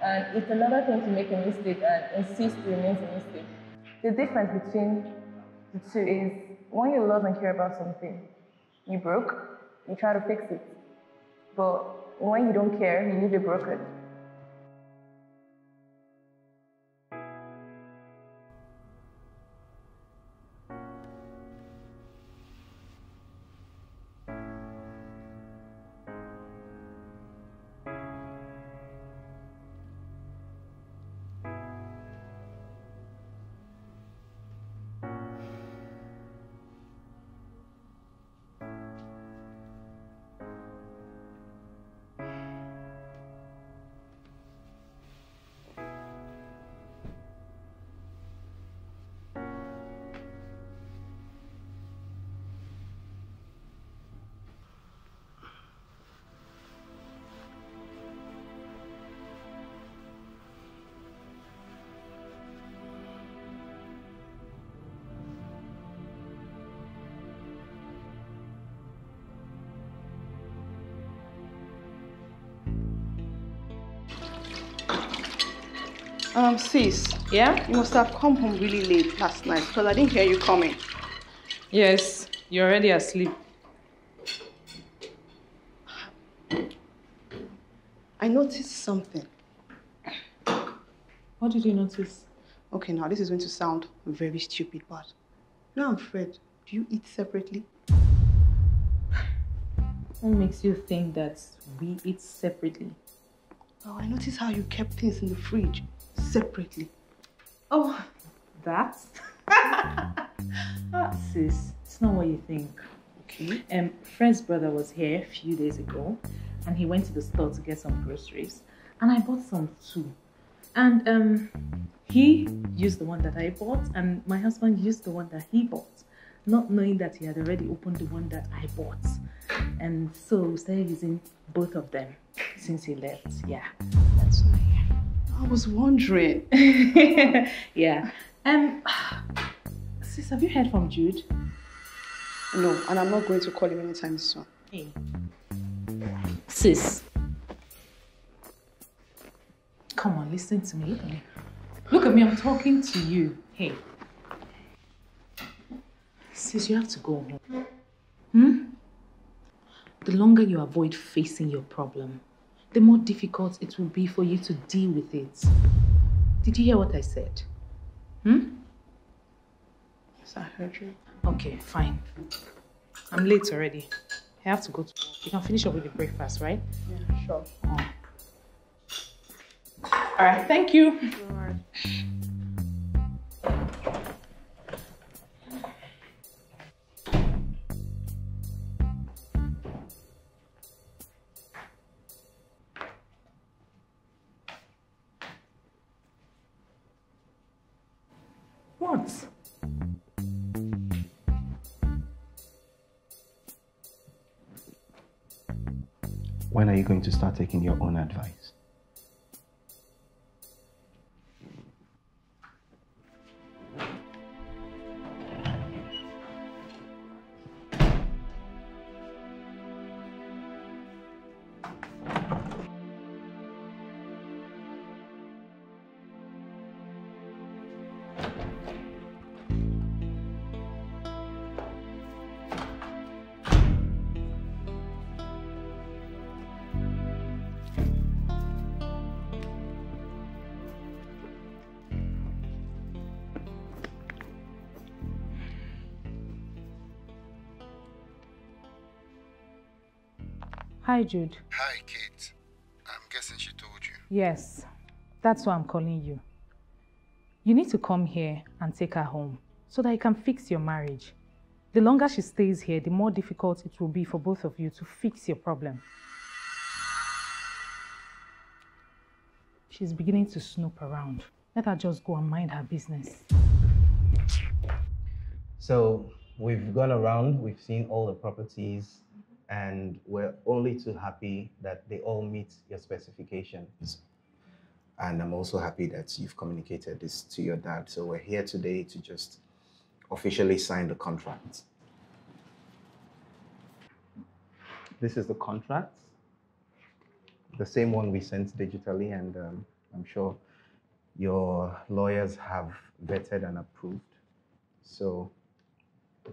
And it's another thing to make a mistake and insist it remains a mistake. The difference between the two is when you love and care about something, you broke, you try to fix it. But when you don't care, you leave it broken. Um, sis, Yeah? you must have come home really late last night because I didn't hear you coming. Yes, you're already asleep. I noticed something. what did you notice? Okay, now this is going to sound very stupid, but know I'm Fred. Do you eat separately? What makes you think that we eat separately? Oh, I noticed how you kept things in the fridge separately. Oh, that? ah, sis, it's not what you think. Okay. Um, Fred's brother was here a few days ago, and he went to the store to get some groceries, and I bought some too. And um, he used the one that I bought, and my husband used the one that he bought, not knowing that he had already opened the one that I bought. And so we started using both of them since he left. Yeah, that's why. I was wondering. yeah. Um, sis, have you heard from Jude? No, and I'm not going to call him anytime soon. Hey. Sis. Come on, listen to me. Look at me. Look at me, I'm talking to you. Hey. Sis, you have to go home. Hmm? The longer you avoid facing your problem, the more difficult it will be for you to deal with it. Did you hear what I said? Hmm? Yes, I heard you. Okay, fine. I'm late already. I have to go to work. You can finish up with the breakfast, right? Yeah, sure. Oh. All right, thank you. Going to start taking your own advice? Hi, Jude. Hi, Kate. I'm guessing she told you. Yes, that's why I'm calling you. You need to come here and take her home so that you can fix your marriage. The longer she stays here, the more difficult it will be for both of you to fix your problem. She's beginning to snoop around. Let her just go and mind her business. So we've gone around, we've seen all the properties, and we're only too happy that they all meet your specifications. And I'm also happy that you've communicated this to your dad. So we're here today to just officially sign the contract. This is the contract, the same one we sent digitally, and um, I'm sure your lawyers have vetted and approved. So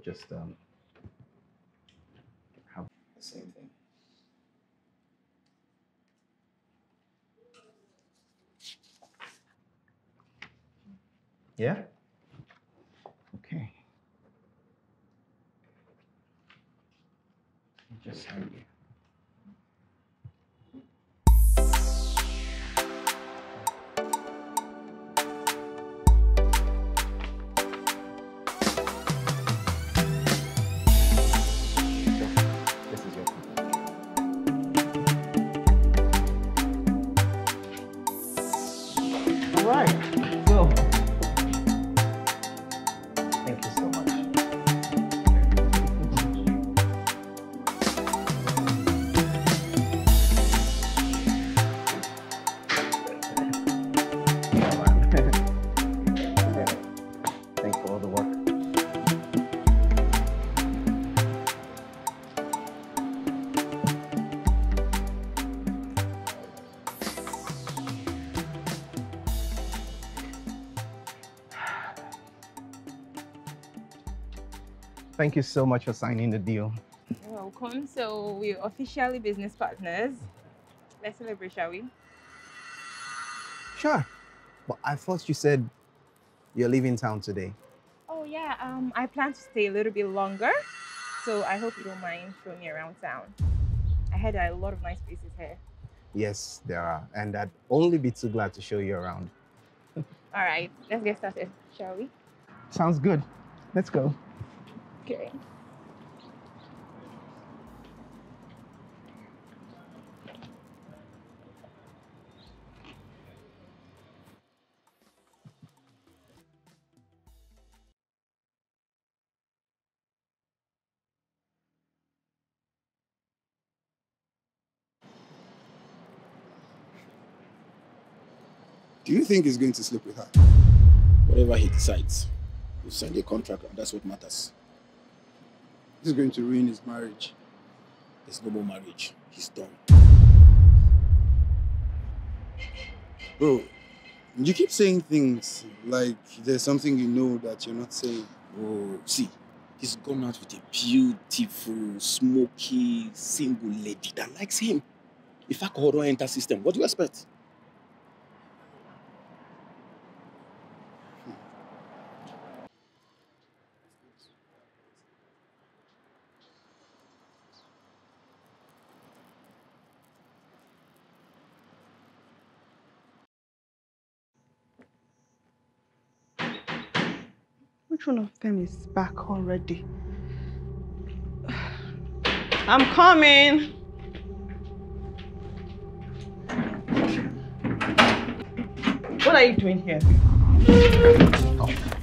just um, same thing. Yeah? Okay. Just sign Thank you so much for signing the deal. You're welcome. So we're officially business partners. Let's celebrate, shall we? Sure. But I thought you said You're leaving town today. Oh yeah, um, I plan to stay a little bit longer, so I hope you don't mind showing me around town. I heard there are a lot of nice places here. Yes, there are. And I'd only be too glad to show you around. All right, let's get started, shall we? Sounds good. Let's go. Okay. Do you think he's going to sleep with her? Whatever he decides, you sign a contract, and that's what matters. This is going to ruin his marriage. There's no more marriage. He's done. Bro, you keep saying things like there's something you know that you're not saying. Oh, see, he's gone out with a beautiful, smoky, single lady that likes him. If alcohol don't enter system, what do you expect? One of them is back already? I'm coming. What are you doing here? Get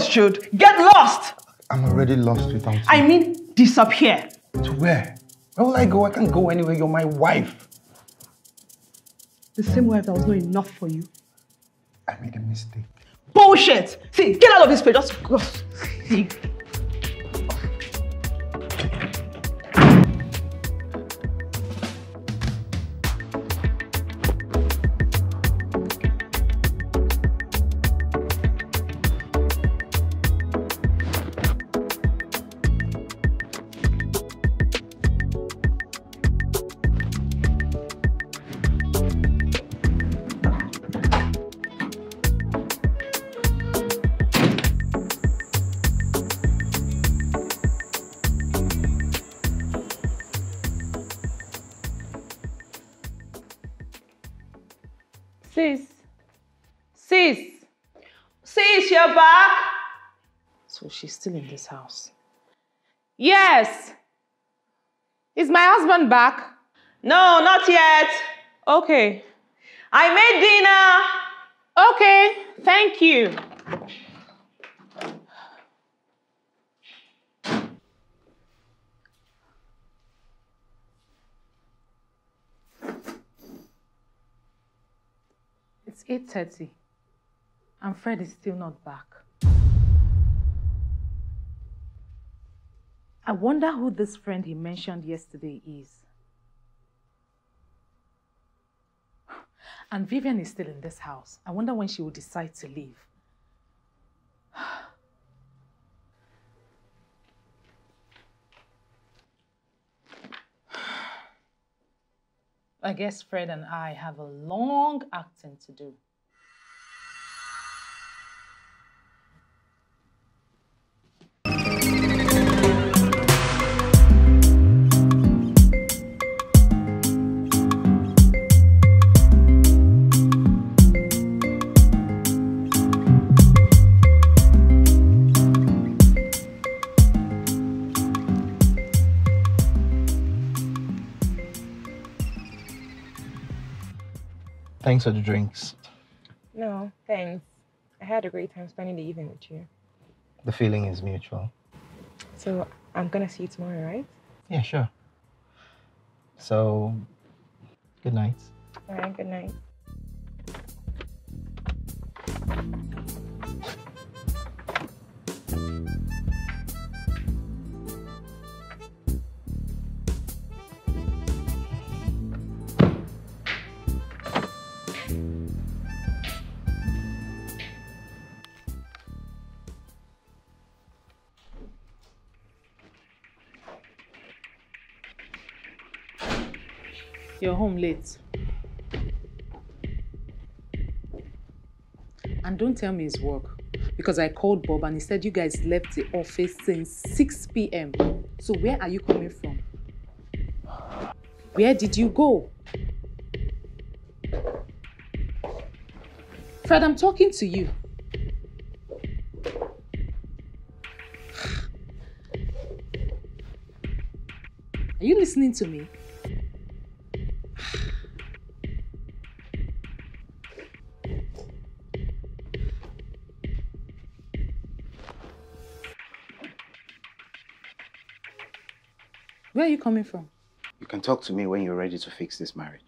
Jude. Get lost. I'm already lost without you. I mean, disappear. To where? Where will I go? I can't go anywhere. You're my wife. The same wife that was not enough for you. I made a mistake. Bullshit! See, get out of this place. Just go. See. Still in this house. Yes. Is my husband back? No, not yet. Okay. I made dinner. Okay. Thank you. It's 8.30 and Fred is still not back. I wonder who this friend he mentioned yesterday is. And Vivian is still in this house. I wonder when she will decide to leave. I guess Fred and I have a long acting to do. Thanks for the drinks. No, thanks. I had a great time spending the evening with you. The feeling is mutual. So I'm gonna see you tomorrow, right? Yeah, sure. So, good night. All right, good night. You're home late. And don't tell me it's work. Because I called Bob and he said you guys left the office since 6 p.m. So where are you coming from? Where did you go? Fred, I'm talking to you. Are you listening to me? Where are you coming from? You can talk to me when you're ready to fix this marriage.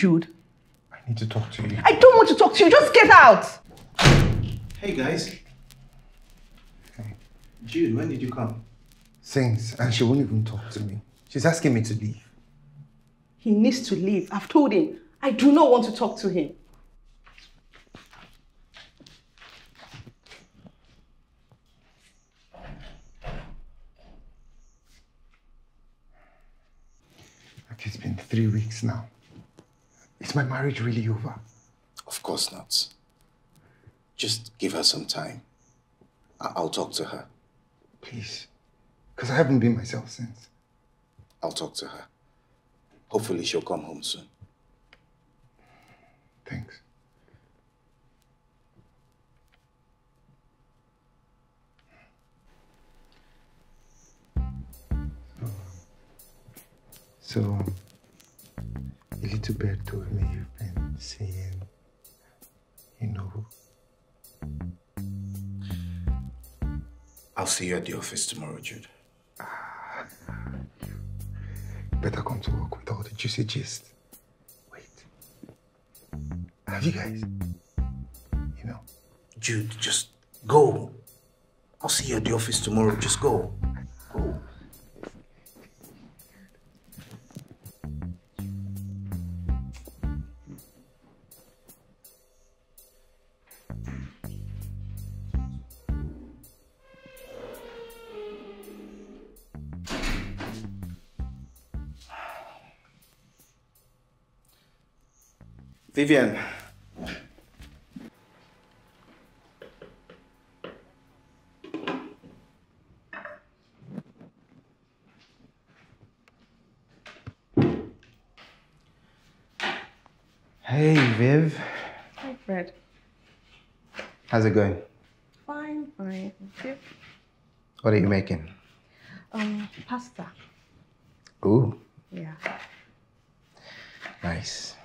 Jude. I need to talk to you. I don't want to talk to you. Just get out. Hey guys. Jude, when did you come? Since, and she won't even talk to me. She's asking me to leave. He needs to leave. I've told him. I do not want to talk to him. It's been three weeks now. Is my marriage really over? Of course not. Just give her some time. I- I'll talk to her. Please. Because I haven't been myself since. I'll talk to her. Hopefully she'll come home soon. Thanks. So, a little bird told me you've been seeing, you know, I'll see you at the office tomorrow, Jude. Ah, better come to work with all the juicy gist. Wait. Have you guys? You know. Jude, just go. I'll see you at the office tomorrow. Just go. Go. Vivian. Hey, Viv. Hi, Fred. How's it going? Fine, fine. Thank you. What are you making? Um, pasta. Ooh, Yeah. nice.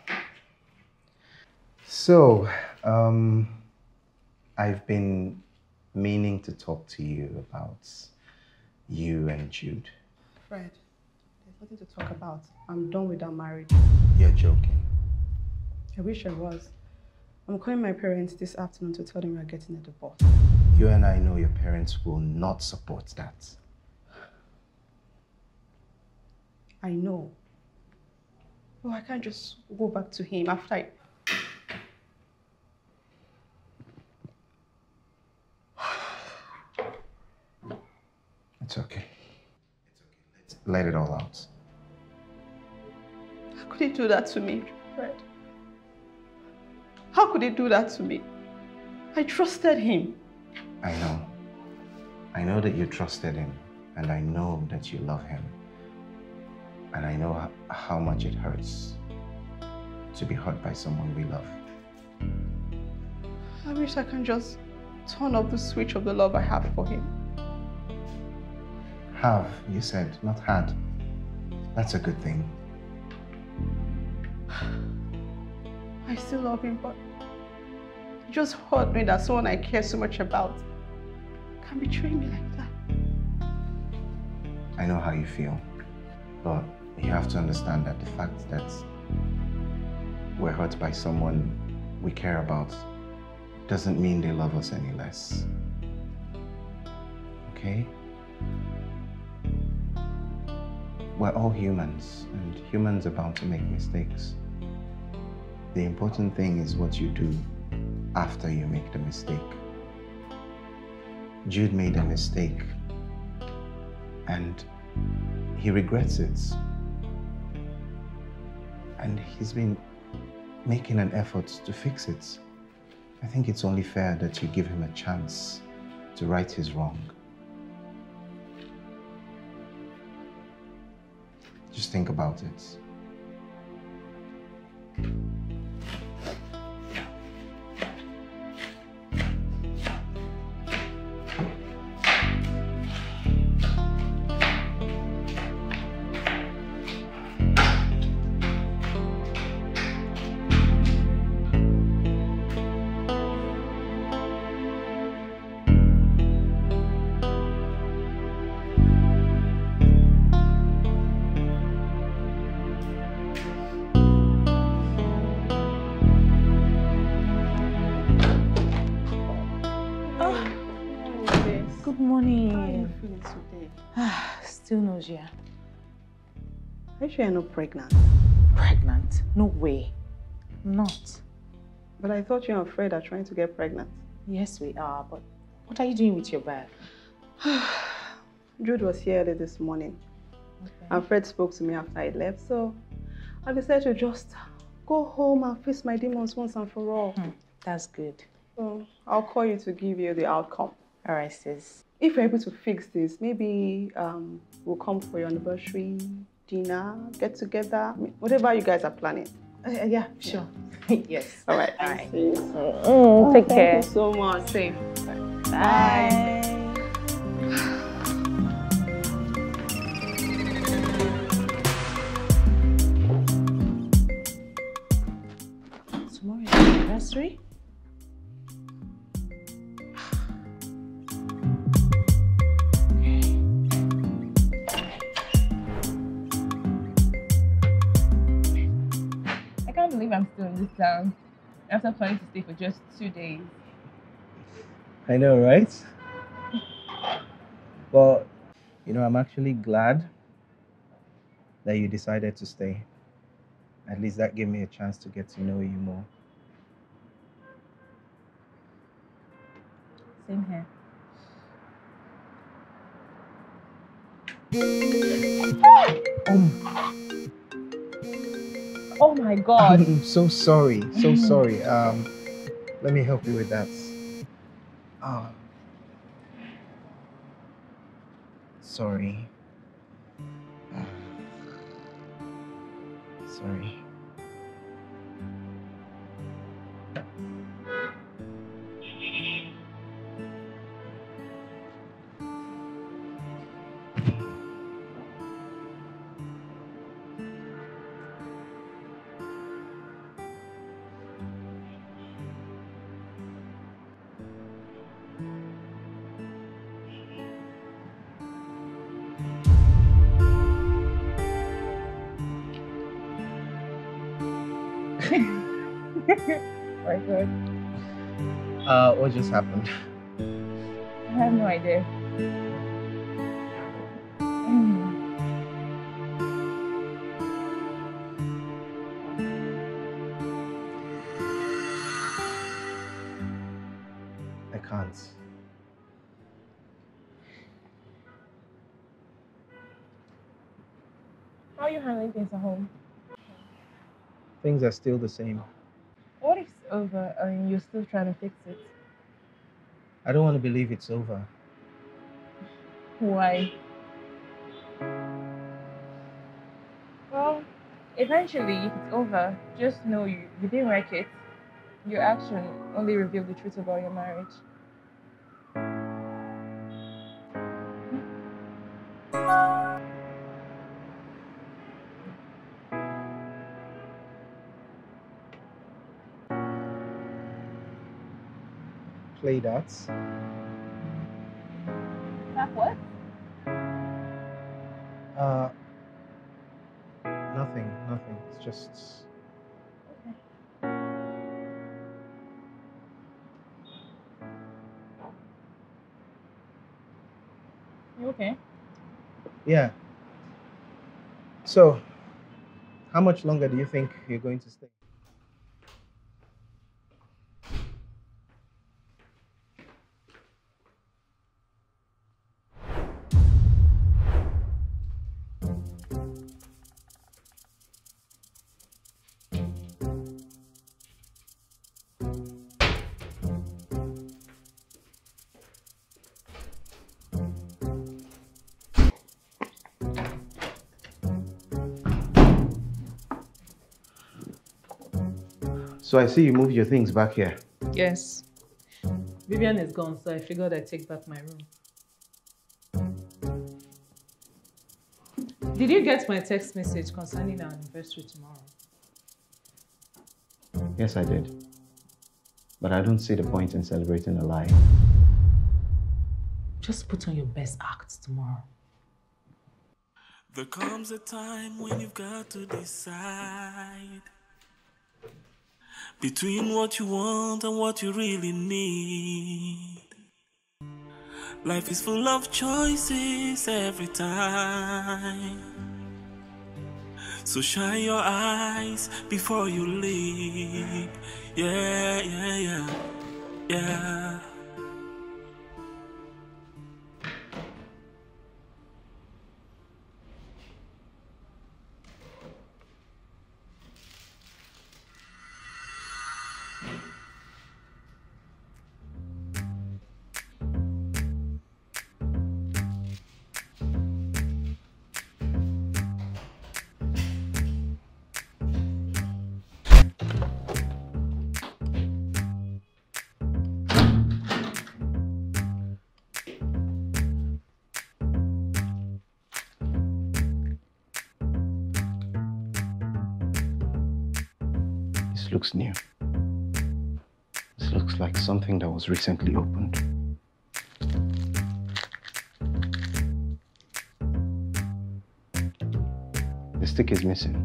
So, um, I've been meaning to talk to you about you and Jude. Fred, there's nothing to talk about. I'm done with that marriage. You're joking. I wish I was. I'm calling my parents this afternoon to tell them we're getting a divorce. You and I know your parents will not support that. I know. Oh, I can't just go back to him after I. It's okay. It's okay. Let's let it all out. How could he do that to me, Fred? How could he do that to me? I trusted him. I know. I know that you trusted him, and I know that you love him. And I know how, much it hurts to be hurt by someone we love. I wish I can just turn off the switch of the love I have for him. Have, you said, not had. That's a good thing. I still love him, but it just hurt me that someone I care so much about can betray me like that. I know how you feel, but you have to understand that the fact that we're hurt by someone we care about doesn't mean they love us any less. Okay? We're all humans, and humans are bound to make mistakes. The important thing is what you do after you make the mistake. Jude made a mistake, and he regrets it. And he's been making an effort to fix it. I think it's only fair that you give him a chance to right his wrong. Just think about it. Are you sure you're not pregnant? Pregnant? No way. I'm not. But I thought you were afraid of trying to get pregnant. Yes, we are, but what are you doing with your bag? Jude was here early this morning. And Fred spoke to me after I left, so I decided to just go home and face my demons once and for all. That's good. So I'll call you to give you the outcome. All right, sis. If you're able to fix this, maybe um, we'll come for your anniversary dinner, get together, whatever you guys are planning. Uh, yeah, sure. yes. All right. All right. sis. Mm, take Thank care. you so much. Safe. Bye. Tomorrow is anniversary. Believe I'm still in this town after planning to stay for just two days. I know, right? Well, you know, I'm actually glad that you decided to stay. At least that gave me a chance to get to know you more. Same here. Oh my god. I'm so sorry, so sorry. Um, let me help you with that. Oh. Sorry. Sorry. my god. Uh, what just happened? I have no idea. I can't. How are you handling things at home? Things are still the same. What if it's over and you're still trying to fix it? I don't want to believe it's over. Why? Well, eventually, if it's over, just know you, you didn't wreck it. Your action only revealed the truth about your marriage. Play. That what? Uh, nothing, nothing. It's just. You okay? Yeah. So, how much longer do you think you're going to stay? So I see you moved your things back here. Yes. Vivian is gone, so I figured I'd take back my room. Did you get my text message concerning our anniversary tomorrow? Yes, I did. But I don't see the point in celebrating a lie. Just put on your best act tomorrow. There comes a time when you've got to decide between what you want and what you really need. Life is full of choices every time. So shine your eyes before you leave. Yeah, yeah, yeah, yeah. Looks new. This looks like something that was recently opened. The stick is missing.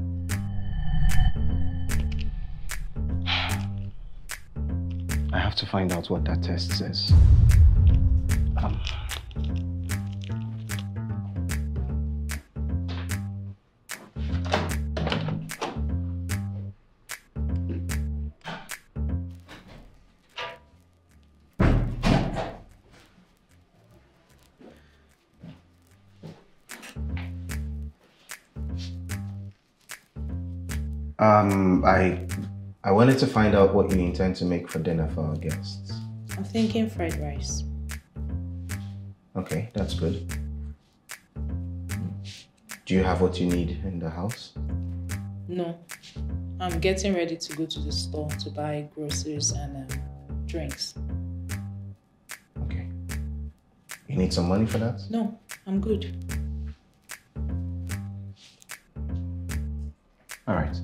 I have to find out what that test says. Um, I, I wanted to find out what you intend to make for dinner for our guests. I'm thinking fried rice. Okay, that's good. Do you have what you need in the house? No. I'm getting ready to go to the store to buy groceries and um, drinks. Okay. You need some money for that? No, I'm good. All right,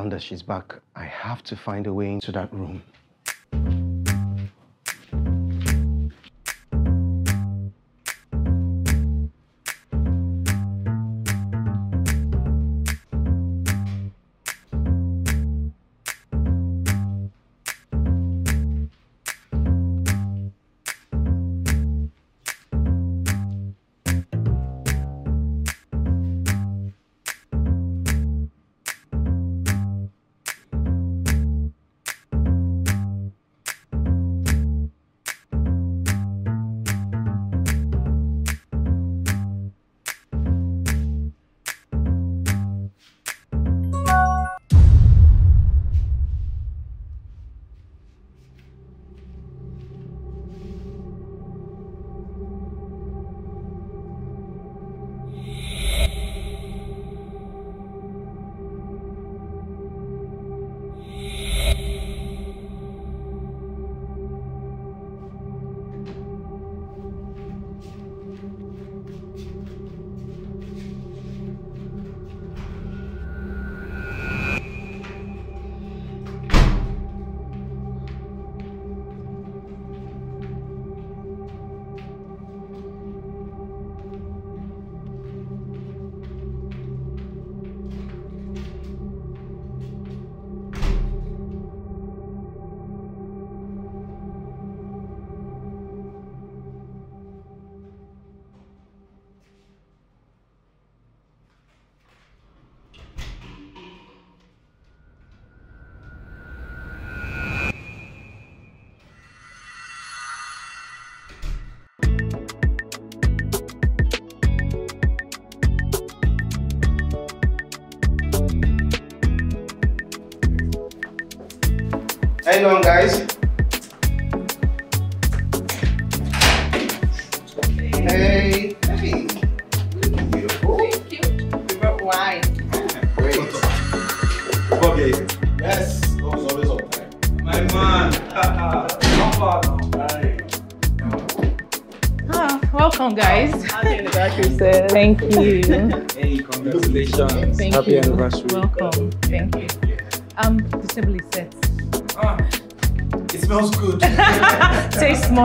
Now that she's back, I have to find a way into that room.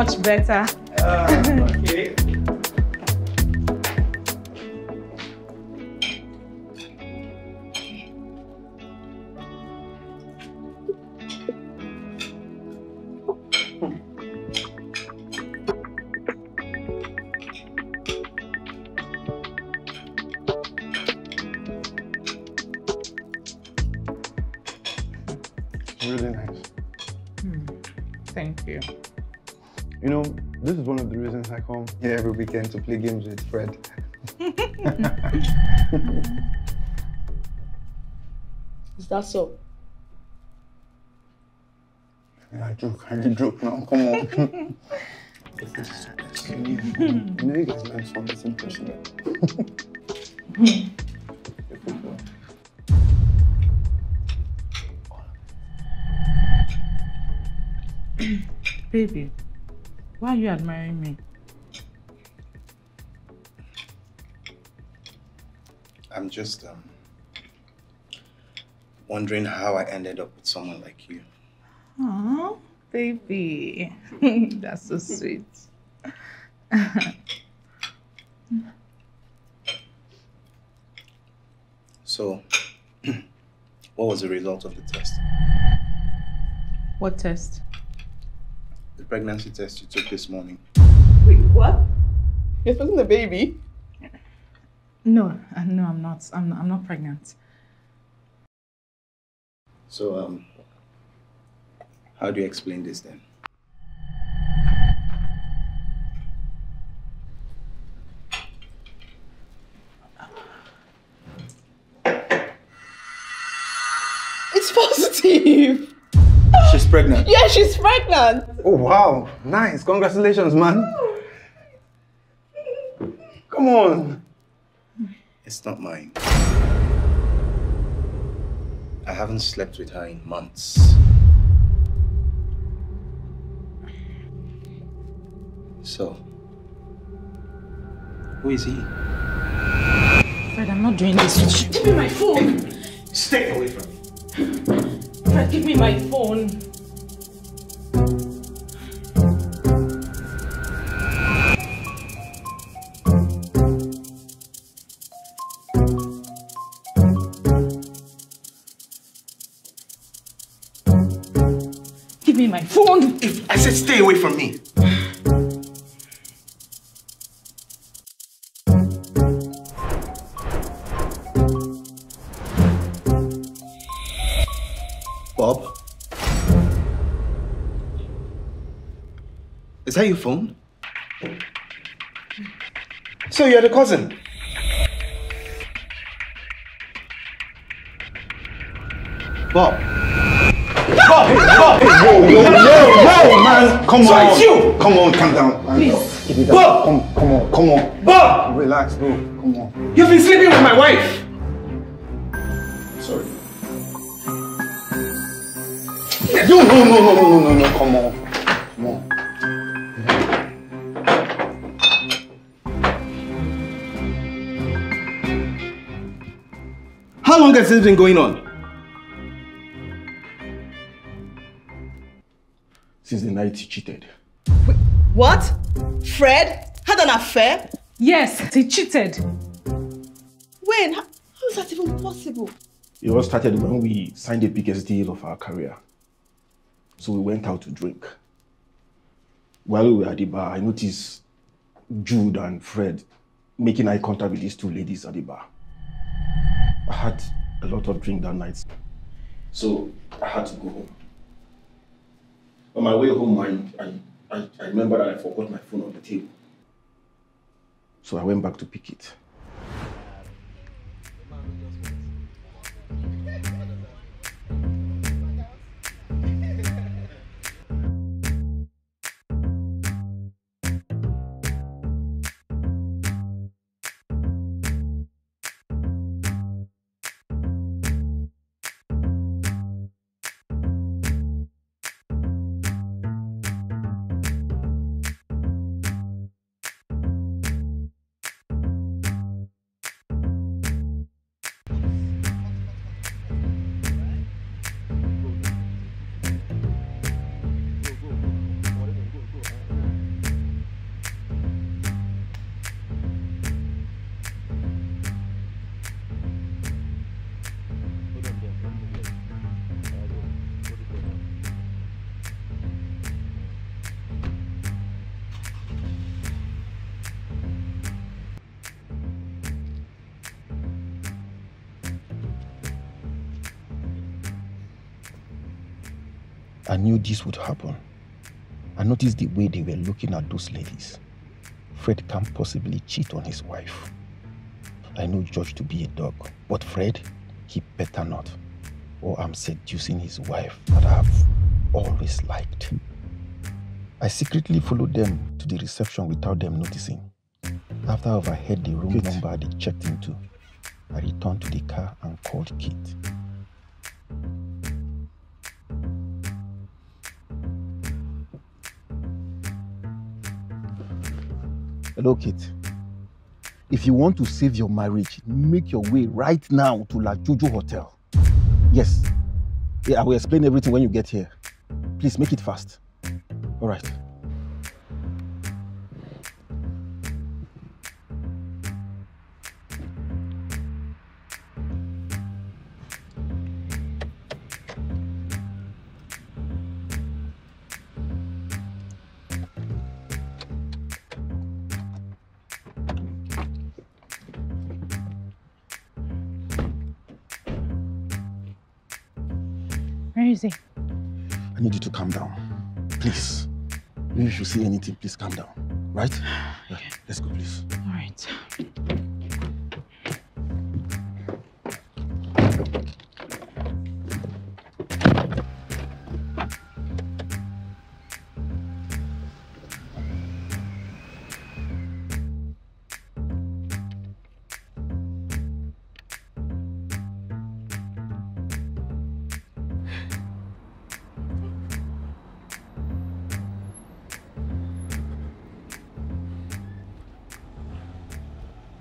Much better. Is that so? I joke, I did joke now. Come on. you know, you guys learn from the same person. Baby, why are you admiring me? I'm just um, wondering how I ended up with someone like you. Oh, baby. That's so sweet. So, what was the result of the test? what test? The pregnancy test you took this morning. Wait, what? You're expecting a baby? No, no, I'm not. I'm, I'm not pregnant. So, um, how do you explain this then? It's positive. She's pregnant. Yeah, she's pregnant. Oh, wow. Nice. Congratulations, man. Come on. It's not mine. I haven't slept with her in months. So, who is he? Fred, I'm not doing this with you. Give me my phone. Stay away from me. Fred, give me my phone. Phone. I said stay away from me. Bob? Is that your phone? So you're the cousin? Bob! Bob! Whoa, whoa, whoa, whoa, man. Come So on. it's you. Come on, calm down. man. Please. Keep it down. Bob! Come, come on, come on. Bob! Relax, bro. Come on. You've been sleeping with my wife! Sorry. No, no, no, no, no, no, no, no. Come on. Come on. How long has this been going on? Since the night he cheated. What? Fred had an affair? Yes, he cheated. When? How, how is that even possible? It all started when we signed the biggest deal of our career. So we went out to drink. While we were at the bar, I noticed Jude and Fred making eye contact with these two ladies at the bar. I had a lot of drink that night. So I had to go home. On my way home, I, I, I, I remember that I forgot my phone on the table. So I went back to pick it. Knew this would happen. I noticed the way they were looking at those ladies. Fred can't possibly cheat on his wife. I know George to be a dog, but Fred, he better not. Or I'm seducing his wife that I've always liked. I secretly followed them to the reception without them noticing. After I overheard the room number they checked into, I returned to the car and called Kate. Hello, Kate. If you want to save your marriage, make your way right now to La Juju Hotel. Yes. Yeah, I will explain everything when you get here. Please make it fast. All right.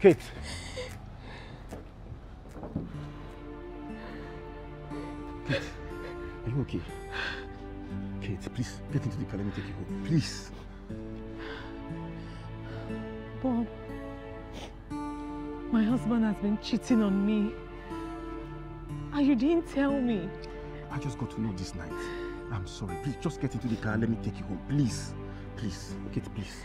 Kate. Kate, are you okay? Kate, please get into the car. Let me take you home. Please. Bob, my husband has been cheating on me. And you didn't tell me. I just got to know this night. I'm sorry. Please, just get into the car. Let me take you home. Please. Please. Kate, please.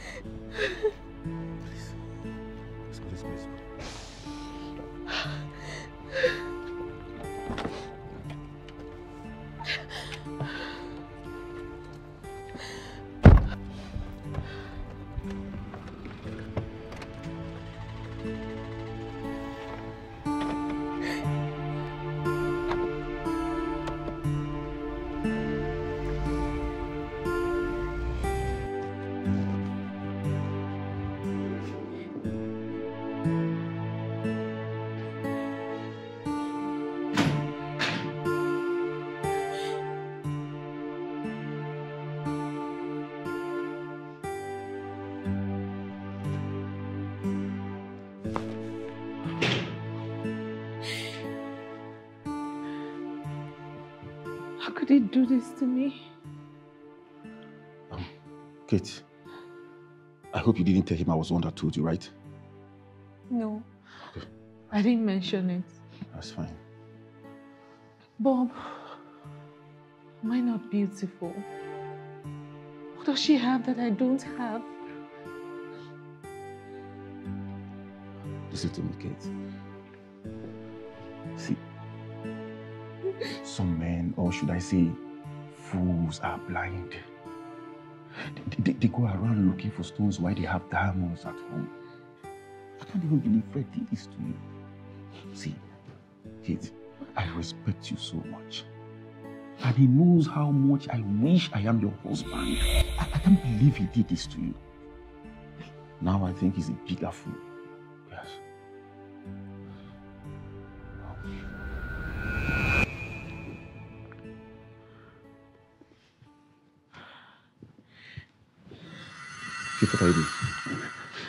This to me? Um, Kate, I hope you didn't tell him I was the one that told you, right? No. I didn't mention it. That's fine. Bob, am I not beautiful? What does she have that I don't have? Listen to me, Kate. See, some men, or should I say, fools are blind. They, they, they go around looking for stones while they have diamonds at home. I can't even believe Fred did this to you. See, Kate, I respect you so much. And he knows how much I wish I am your husband. I, I can't believe he did this to you. Now I think he's a bigger fool.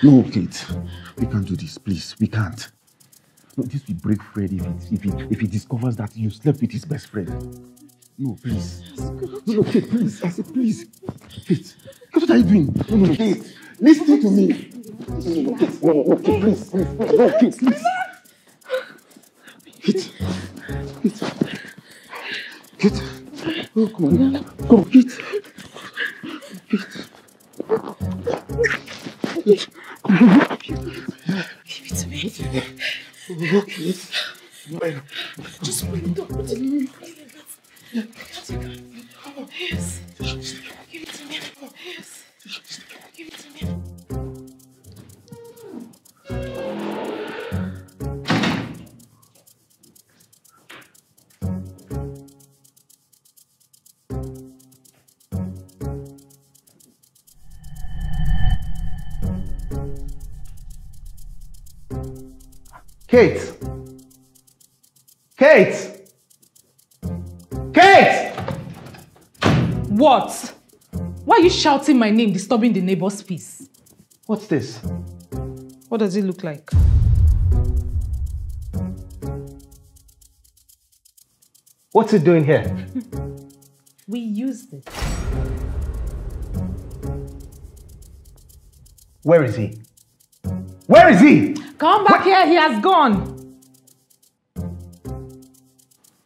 No, Kate. We can't do this, please. We can't. No, this will break Fred if he, if he, if he discovers that you slept with his best friend. No, please. No, no, Kate, please. I said, please. Kate, Kate, what are you doing? No, no, Kate. Listen to me. No, no, Kate. No, Kate, please. please. No, Kate, please. Kate. Kate. Kate. Oh, come on. Come on. Kate. Give it to me. shouting my name, disturbing the neighbor's peace? What's this? What does it look like? What's it doing here? We used it. Where is he? Where is he? Come back here, he has gone.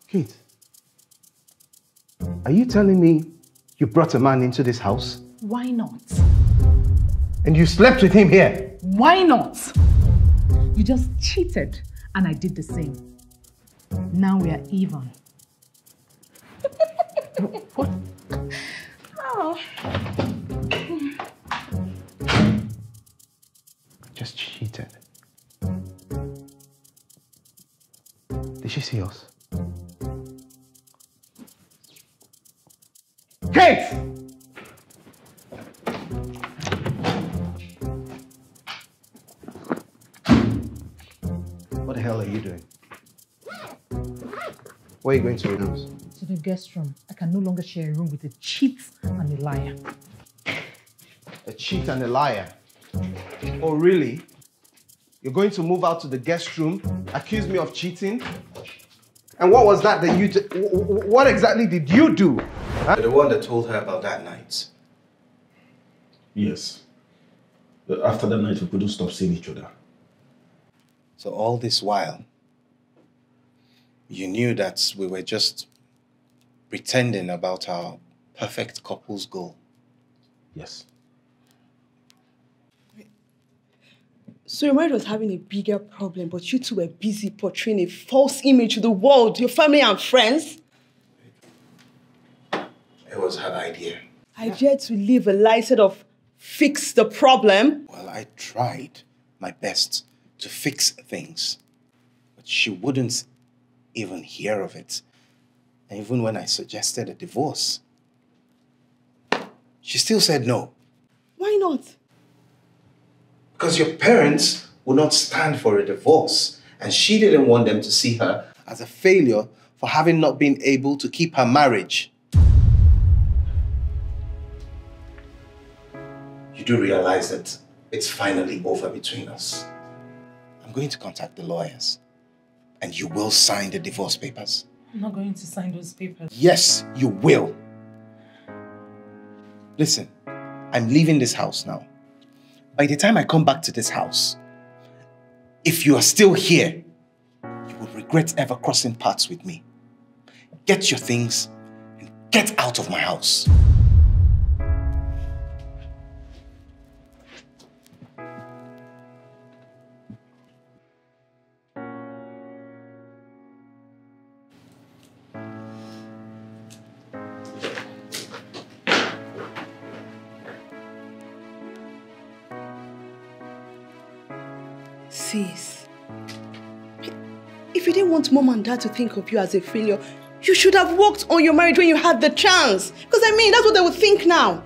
Kate, are you telling me you brought a man into this house Why not? and you slept with him here? Why not? You just cheated, and I did the same. Now we are even. what? Oh. Just cheated. Did she see us? Kate! Where are you going to announce? To the guest room. I can no longer share a room with a cheat and a liar. A cheat and a liar. Oh, really? You're going to move out to the guest room, accuse me of cheating? And what was that that you did? wh- wh- What exactly did you do? You're the one that told her about that night. Yes. But After that night, we couldn't stop seeing each other. So all this while, you knew that we were just pretending about our perfect couple's goal. Yes. So your marriage was having a bigger problem, but you two were busy portraying a false image to the world, your family and friends. It was her idea. I dared to live a lie instead of fix the problem. Well, I tried my best to fix things, but she wouldn't even hear of it. And even when I suggested a divorce, she still said no. Why not? Because your parents would not stand for a divorce, and she didn't want them to see her as a failure for having not been able to keep her marriage. You do realize that it's finally over between us. I'm going to contact the lawyers, and you will sign the divorce papers. I'm not going to sign those papers. Yes, you will. Listen, I'm leaving this house now. By the time I come back to this house, if you are still here, you will regret ever crossing paths with me. Get your things and get out of my house. Mom and dad to think of you as a failure, you should have worked on your marriage when you had the chance. Because I mean, that's what they would think now.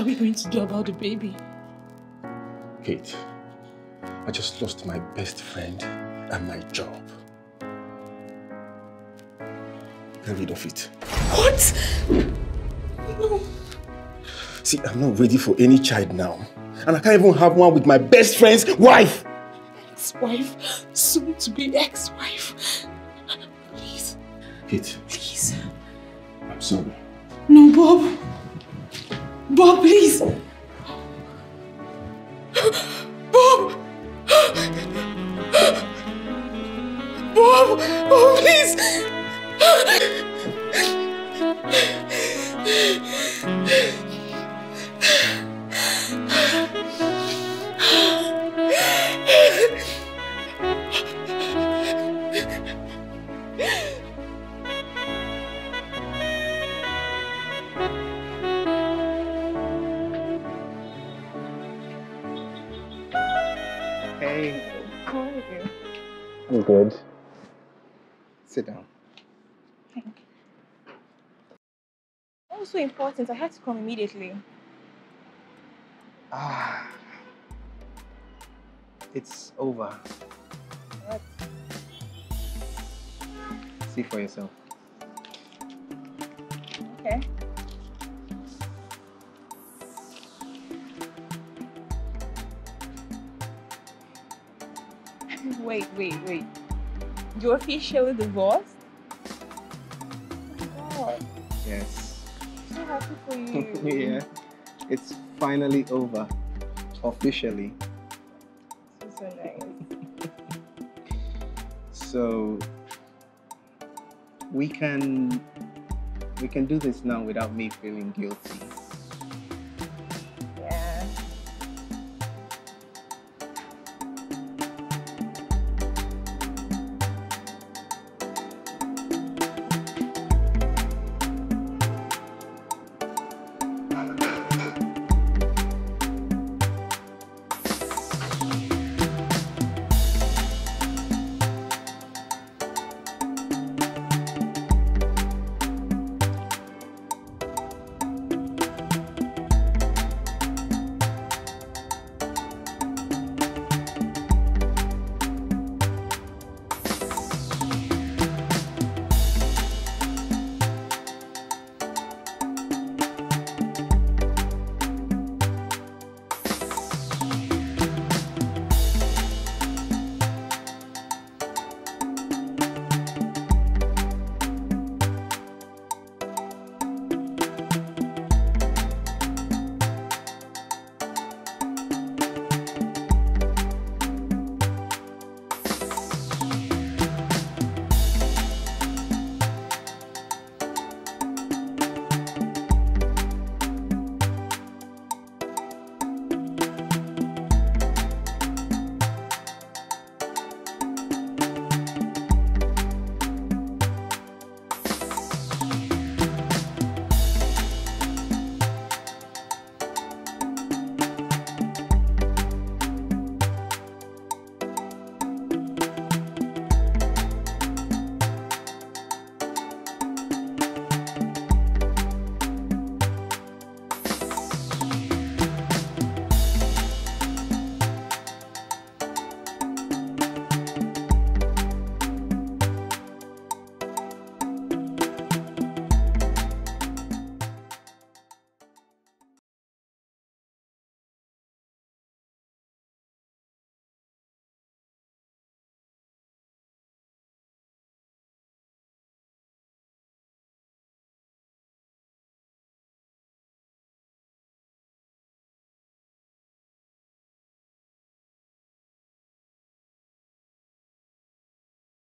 Are we going to do about the baby? Kate, I just lost my best friend and my job. Get rid of it. What? No. See, I'm not ready for any child now. And I can't even have one with my best friend's wife. Ex-wife, soon to be ex-wife. Please, Kate, please. I'm sorry. No, Bob. Bob, please. Important. I had to come immediately. Ah. It's over. What? See for yourself. Okay. wait, wait, wait. You're officially divorced? Oh my god. Yes. Happy for you. yeah. It's finally over. Officially. So, so nice. So we can we can do this now without me feeling guilty.